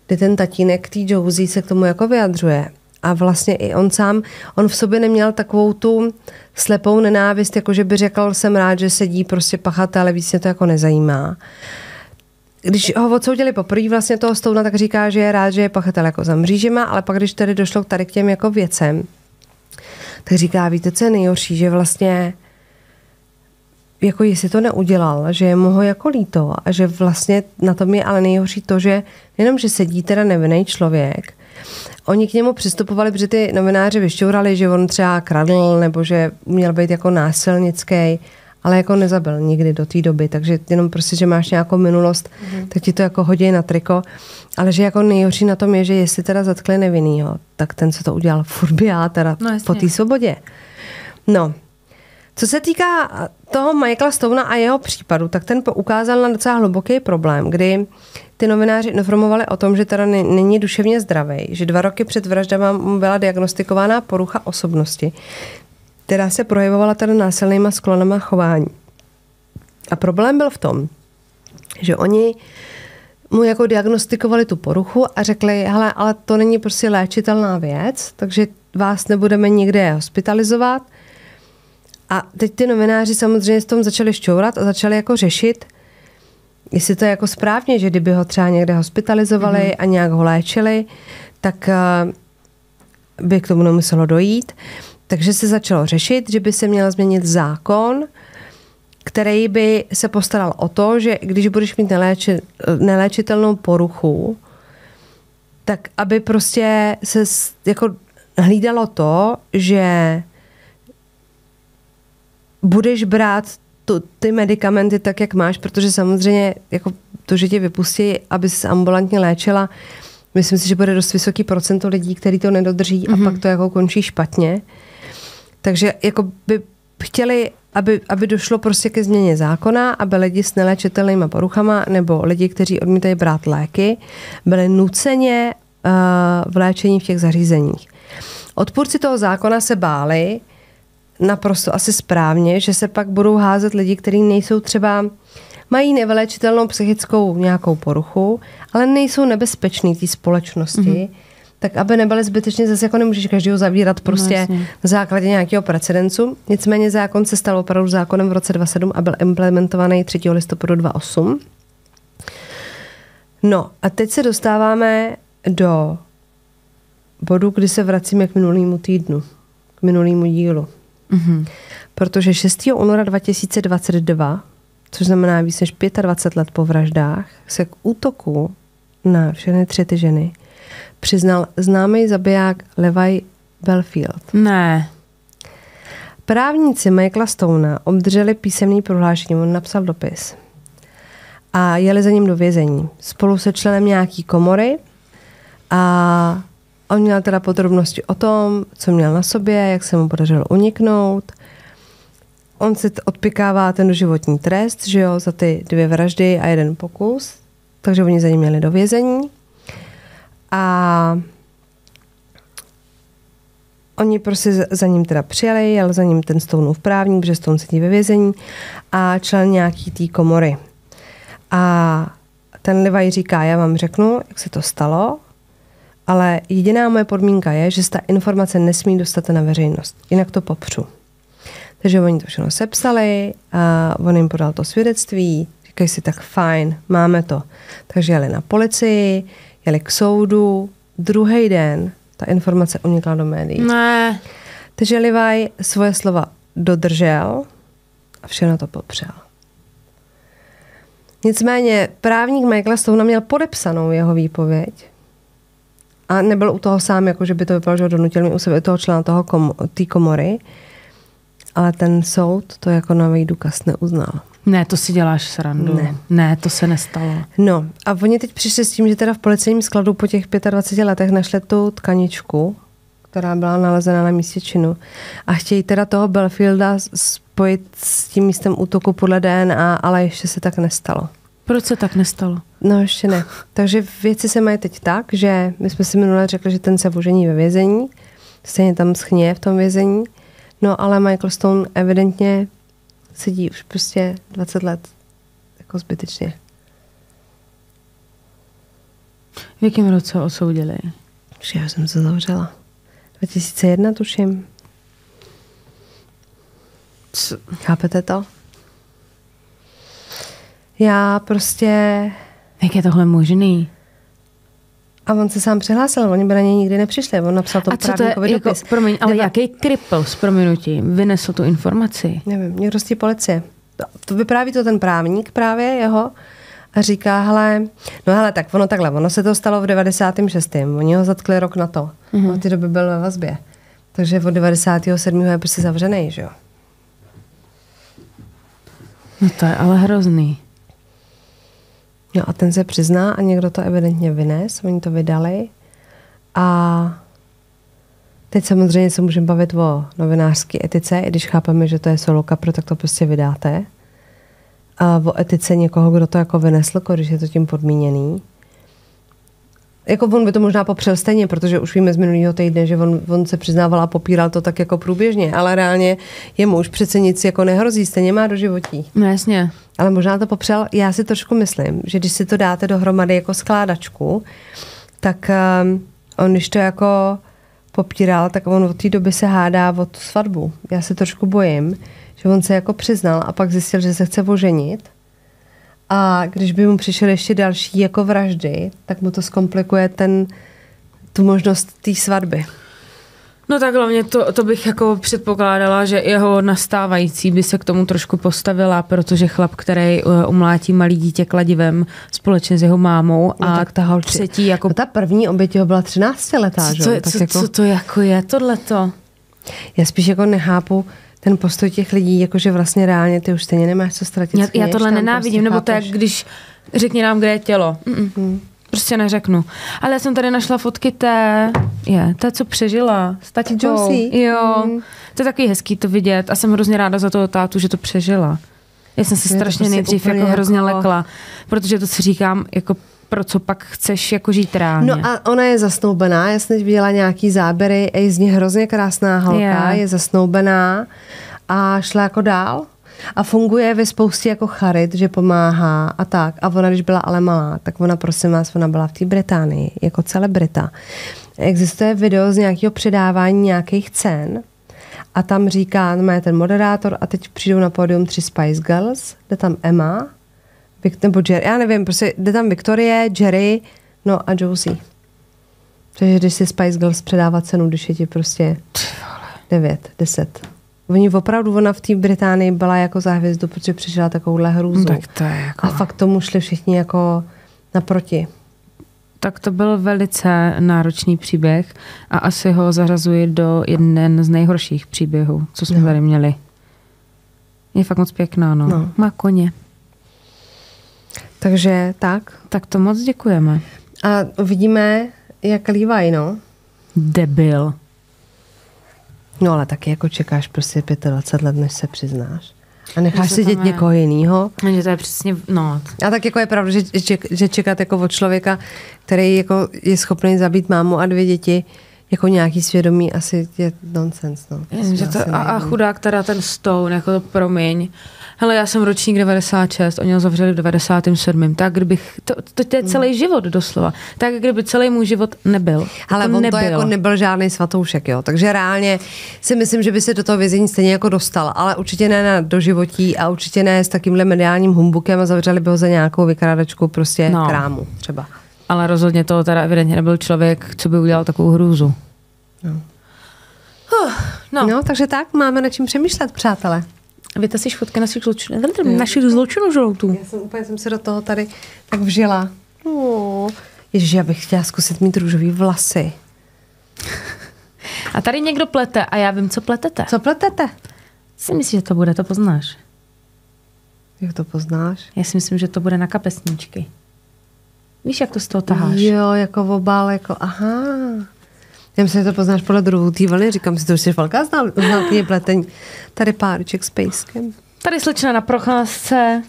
Speaker 2: kdy ten tatínek tý Josie se k tomu jako vyjadřuje. A vlastně i on sám, on v sobě neměl takovou tu slepou nenávist, jako že by řekl, jsem rád, že sedí prostě pachatel, víc mě to jako nezajímá. Když ho odsoudili poprvé vlastně toho stouna, tak říká, že je rád, že je pachatel jako za mřížima, ale pak když tedy došlo tady k těm jako věcem, tak říká, víte, co je nejhorší, že vlastně jako jestli to neudělal, že je mu ho jako líto a že vlastně na tom je ale nejhorší to, že jenom, že sedí teda nevinný člověk, Oni k němu přistupovali, protože ty novináři vyšťourali, že on třeba kradl nebo že měl být jako násilnický, ale jako nezabil nikdy do té doby, takže jenom prostě, že máš nějakou minulost, mm-hmm. tak ti to jako hodí na triko. Ale že jako nejhorší na tom je, že jestli teda zatkli nevinnýho, tak ten, co to udělal, furt by já teda no, po té svobodě. No, co se týká toho Michaela Stona a jeho případu, tak ten ukázal na docela hluboký problém, kdy ty novináři informovali o tom, že teda není duševně zdravý, že dva roky před vraždama mu byla diagnostikována porucha osobnosti, která se projevovala teda násilnýma sklonama chování. A problém byl v tom, že oni mu jako diagnostikovali tu poruchu a řekli, hele, ale to není prostě léčitelná věc, takže vás nebudeme nikde hospitalizovat, a teď ty novináři samozřejmě s tom začali šťourat a začali jako řešit, jestli to je jako správně, že kdyby ho třeba někde hospitalizovali mm-hmm. a nějak ho léčili, tak uh, by k tomu nemuselo dojít. Takže se začalo řešit, že by se měl změnit zákon, který by se postaral o to, že když budeš mít neléči, neléčitelnou poruchu, tak aby prostě se jako hlídalo to, že budeš brát tu, ty medicamenty tak, jak máš, protože samozřejmě jako to, že tě vypustí, aby se ambulantně léčila, myslím si, že bude dost vysoký procento lidí, který to nedodrží mm-hmm. a mhm. pak to jako končí špatně. Takže jako by chtěli, aby, aby došlo prostě ke změně zákona, aby lidi s neléčitelnými poruchama nebo lidi, kteří odmítají brát léky, byli nuceně uh, v léčení v těch zařízeních. Odpůrci toho zákona se báli, naprosto asi správně, že se pak budou házet lidi, kteří nejsou třeba mají nevylečitelnou psychickou nějakou poruchu, ale nejsou nebezpeční té společnosti, mm-hmm. tak aby nebyly zbytečně, zase jako nemůžeš každého zavírat prostě no, na základě nějakého precedencu. Nicméně zákon se stal opravdu zákonem v roce 27 a byl implementovaný 3. listopadu 28. No a teď se dostáváme do bodu, kdy se vracíme k minulému týdnu, k minulému dílu. Mm-hmm. Protože 6. února 2022, což znamená víc než 25 let po vraždách, se k útoku na všechny tři ty ženy přiznal známý zabiják Levi Belfield.
Speaker 3: Ne.
Speaker 2: Právníci Michaela Stona obdrželi písemný prohlášení, on napsal dopis a jeli za ním do vězení. Spolu se členem nějaký komory a On měl teda podrobnosti o tom, co měl na sobě, jak se mu podařilo uniknout. On si odpikává ten doživotní trest, že jo, za ty dvě vraždy a jeden pokus. Takže oni za ním měli do vězení. A Oni prostě za- ním teda přijeli, jel za ním ten Stoneův právník, protože Stone sedí ve vězení a člen nějaký té komory. A ten Levi říká, já vám řeknu, jak se to stalo, ale jediná moje podmínka je, že se ta informace nesmí dostat na veřejnost, jinak to popřu. Takže oni to všechno sepsali a on jim podal to svědectví, říkají si tak fajn, máme to. Takže jeli na policii, jeli k soudu, druhý den ta informace unikla do médií.
Speaker 3: Ne.
Speaker 2: Takže Levi svoje slova dodržel a všechno to popřel. Nicméně právník Michaela Stone měl podepsanou jeho výpověď a nebyl u toho sám, jako že by to vypadalo, že ho donutil mi u sebe toho člena toho kom, té komory, ale ten soud to jako nový důkaz neuznal.
Speaker 3: Ne, to si děláš srandu.
Speaker 2: Ne.
Speaker 3: ne, to se nestalo.
Speaker 2: No a oni teď přišli s tím, že teda v policejním skladu po těch 25 letech našli tu tkaničku, která byla nalezena na místě činu. A chtějí teda toho Belfielda spojit s tím místem útoku podle DNA, ale ještě se tak nestalo.
Speaker 3: Proč se tak nestalo?
Speaker 2: No ještě ne. Takže věci se mají teď tak, že my jsme si minule řekli, že ten se vožení ve vězení, stejně tam schně v tom vězení, no ale Michael Stone evidentně sedí už prostě 20 let jako zbytečně.
Speaker 3: V jakém roce osoudili?
Speaker 2: Že já jsem se zavřela. 2001 tuším.
Speaker 3: Co?
Speaker 2: Chápete to? Já prostě...
Speaker 3: Jak je tohle možný?
Speaker 2: A on se sám přihlásil, oni by na něj nikdy nepřišli. On napsal to
Speaker 3: A co to je, jako, promiň, ale
Speaker 2: Nebo-
Speaker 3: jaký kripl s prominutím vynesl tu informaci?
Speaker 2: Nevím, někdo z té policie. To, to vypráví to ten právník právě jeho a říká, hele, no hele, tak ono takhle, ono se to stalo v 96. Oni ho zatkli rok na to. Mm-hmm. Od té doby byl ve vazbě. Takže od 97. je prostě zavřený, že jo.
Speaker 3: No to je ale hrozný.
Speaker 2: No a ten se přizná a někdo to evidentně vynes, oni to vydali. A teď samozřejmě se můžeme bavit o novinářské etice, i když chápeme, že to je solo kapro, tak to prostě vydáte. A o etice někoho, kdo to jako vynesl, když je to tím podmíněný. Jako on by to možná popřel stejně, protože už víme z minulého týdne, že on, on se přiznával a popíral to tak jako průběžně, ale reálně jemu už přece nic jako nehrozí, stejně má do životí.
Speaker 3: No jasně.
Speaker 2: Ale možná to popřel, já si trošku myslím, že když si to dáte dohromady jako skládačku, tak um, on když to jako popíral, tak on od té doby se hádá o tu svatbu. Já se trošku bojím, že on se jako přiznal a pak zjistil, že se chce oženit. A když by mu přišel ještě další jako vraždy, tak mu to zkomplikuje ten, tu možnost té svatby.
Speaker 3: No tak hlavně to, to bych jako předpokládala, že jeho nastávající by se k tomu trošku postavila, protože chlap, který uh, umlátí malý dítě kladivem společně s jeho mámou
Speaker 2: No
Speaker 3: a
Speaker 2: tak ta holči,
Speaker 3: třetí jako...
Speaker 2: No ta první oběť jeho byla 13 letá, že?
Speaker 3: co,
Speaker 2: jo?
Speaker 3: co,
Speaker 2: Tak
Speaker 3: co,
Speaker 2: jako...
Speaker 3: co to jako je tohleto?
Speaker 2: Já spíš jako nechápu ten postoj těch lidí, jakože vlastně reálně ty už stejně nemáš co ztratit.
Speaker 3: Já, já tohle nenávidím,
Speaker 2: prostě
Speaker 3: nebo to jak když řekni nám, kde je tělo. Mm-mm.
Speaker 2: Hmm.
Speaker 3: Prostě neřeknu. Ale já jsem tady našla fotky té, je, té, co přežila. S tatičkou.
Speaker 2: Josie?
Speaker 3: Jo,
Speaker 2: Mm.
Speaker 3: to je takový hezký to vidět a jsem hrozně ráda za toho tátu, že to přežila. Já jsem se strašně
Speaker 2: prostě
Speaker 3: nejdřív jako hrozně
Speaker 2: jako-
Speaker 3: lekla, protože to si říkám, jako pro co pak chceš jako žít reálně.
Speaker 2: No a ona je zasnoubená, já jsem teď viděla nějaký záběry, je z ní hrozně krásná holka,
Speaker 3: Je.
Speaker 2: je zasnoubená a šla jako dál. A funguje ve spoustě jako charit, že pomáhá a tak. A ona, když byla ale malá, tak ona, prosím vás, ona byla v té Británii jako celebrita. Existuje video z nějakého předávání nějakých cen a tam říká, má ten moderátor a teď přijdou na pódium tři Spice Girls, jde tam Emma, nebo Jerry, já nevím, prostě jde tam Viktorie, Jerry, no a Josie. Takže když si Spice Girls předává cenu, když je ti prostě 9, 10. Oni opravdu, ona v té Británii byla jako za hvězdu, protože přišla takovouhle hrůzu.
Speaker 3: Tak to je jako...
Speaker 2: A fakt tomu šli všichni jako naproti.
Speaker 3: Tak to byl velice náročný příběh a asi ho zařazuji do jeden z nejhorších příběhů, co jsme
Speaker 2: No.
Speaker 3: tady měli. Je fakt moc pěkná. No.
Speaker 2: no.
Speaker 3: Má koně.
Speaker 2: Takže tak.
Speaker 3: Tak to moc děkujeme.
Speaker 2: A vidíme, jak lívají, no.
Speaker 3: Debil.
Speaker 2: No ale taky jako čekáš prostě 25 let, než se přiznáš. A necháš
Speaker 3: Že
Speaker 2: si
Speaker 3: tam
Speaker 2: dět
Speaker 3: je.
Speaker 2: někoho jiného.
Speaker 3: Že to je přesně, no,
Speaker 2: A tak jako je pravda, že, že, že čekat jako od člověka, který jako je schopný zabít mámu a dvě děti, jako nějaký svědomí, asi je nonsense. No.
Speaker 3: Že to, a, a chudák teda ten Stone, jako to promiň. Hele, já jsem ročník 96, oni ho zavřeli v 97. Tak kdybych, to, to, to je celý život doslova. Tak kdyby celý můj život nebyl.
Speaker 2: Ale on
Speaker 3: nebyl.
Speaker 2: to jako nebyl žádný svatoušek, jo. Takže reálně si myslím, že by se do toho vězení stejně jako dostal, ale určitě ne na doživotí a určitě ne s takýmhle mediálním humbukem a zavřeli by ho za nějakou vykrádačku prostě
Speaker 3: no.
Speaker 2: krámu třeba.
Speaker 3: Ale rozhodně to teda evidentně nebyl člověk, co by udělal takovou hrůzu.
Speaker 2: No.
Speaker 3: Huh, no.
Speaker 2: no, takže tak, máme nad čím přemýšlet, přátelé.
Speaker 3: Víte si fotky našich zločinů, našich zločinů žloutů.
Speaker 2: Já jsem úplně jsem se do toho tady tak vžila. Oh. Ježiš, já bych chtěla zkusit mít růžový vlasy.
Speaker 3: A tady někdo plete a já vím, co pletete.
Speaker 2: Co pletete?
Speaker 3: Si myslíš, že to bude, to poznáš.
Speaker 2: Jak to poznáš?
Speaker 3: Já si myslím, že to bude na kapesníčky. Víš, jak to z toho taháš?
Speaker 2: Jo, jako obal, jako aha. Já myslím, že to poznáš podle druhů té vlny. Říkám si, to už jsi velká znal- znalkyně pletení. Tady párček s pejskem.
Speaker 3: Tady slečna na procházce,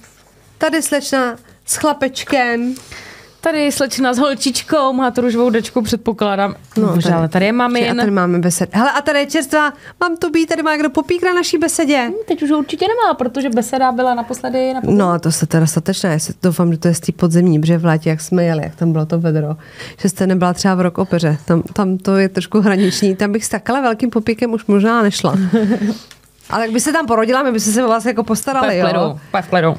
Speaker 2: Tady slečna s chlapečkem.
Speaker 3: Tady slečna s holčičkou, má tu růžovou dečku, předpokládám. No, Bože,
Speaker 2: tady.
Speaker 3: ale tady je mamin.
Speaker 2: A tady máme besed. Hele, a tady je čerstvá. Mám to být, tady má kdo popík na naší besedě.
Speaker 3: Teď už určitě nemá, protože beseda byla naposledy na
Speaker 2: No a to se teda statečná. Já si doufám, že to je z té podzemní, protože v létě, jak jsme jeli, jak tam bylo to vedro, že jste nebyla třeba v rok opeře. Tam, tam to je trošku hraniční. Tam bych s takhle velkým popíkem už možná nešla. Ale jak by se tam porodila, my by se o vás jako postarali,
Speaker 3: v klidu,
Speaker 2: jo.
Speaker 3: v klidu.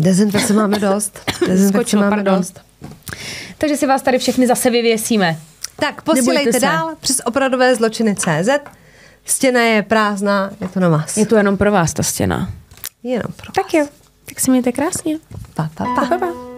Speaker 2: Dezinfekce máme dost. Dezinfekce
Speaker 3: Skočilo,
Speaker 2: máme
Speaker 3: pardon.
Speaker 2: dost.
Speaker 3: Takže si vás tady všechny zase vyvěsíme.
Speaker 2: Tak posílejte dál přes opravdové zločiny CZ. Stěna je prázdná, je to na vás.
Speaker 3: Je to jenom pro vás ta stěna.
Speaker 2: Jenom pro
Speaker 3: Tak jo, tak si mějte krásně.
Speaker 2: Pa, pa, pa.
Speaker 3: Pa, pa.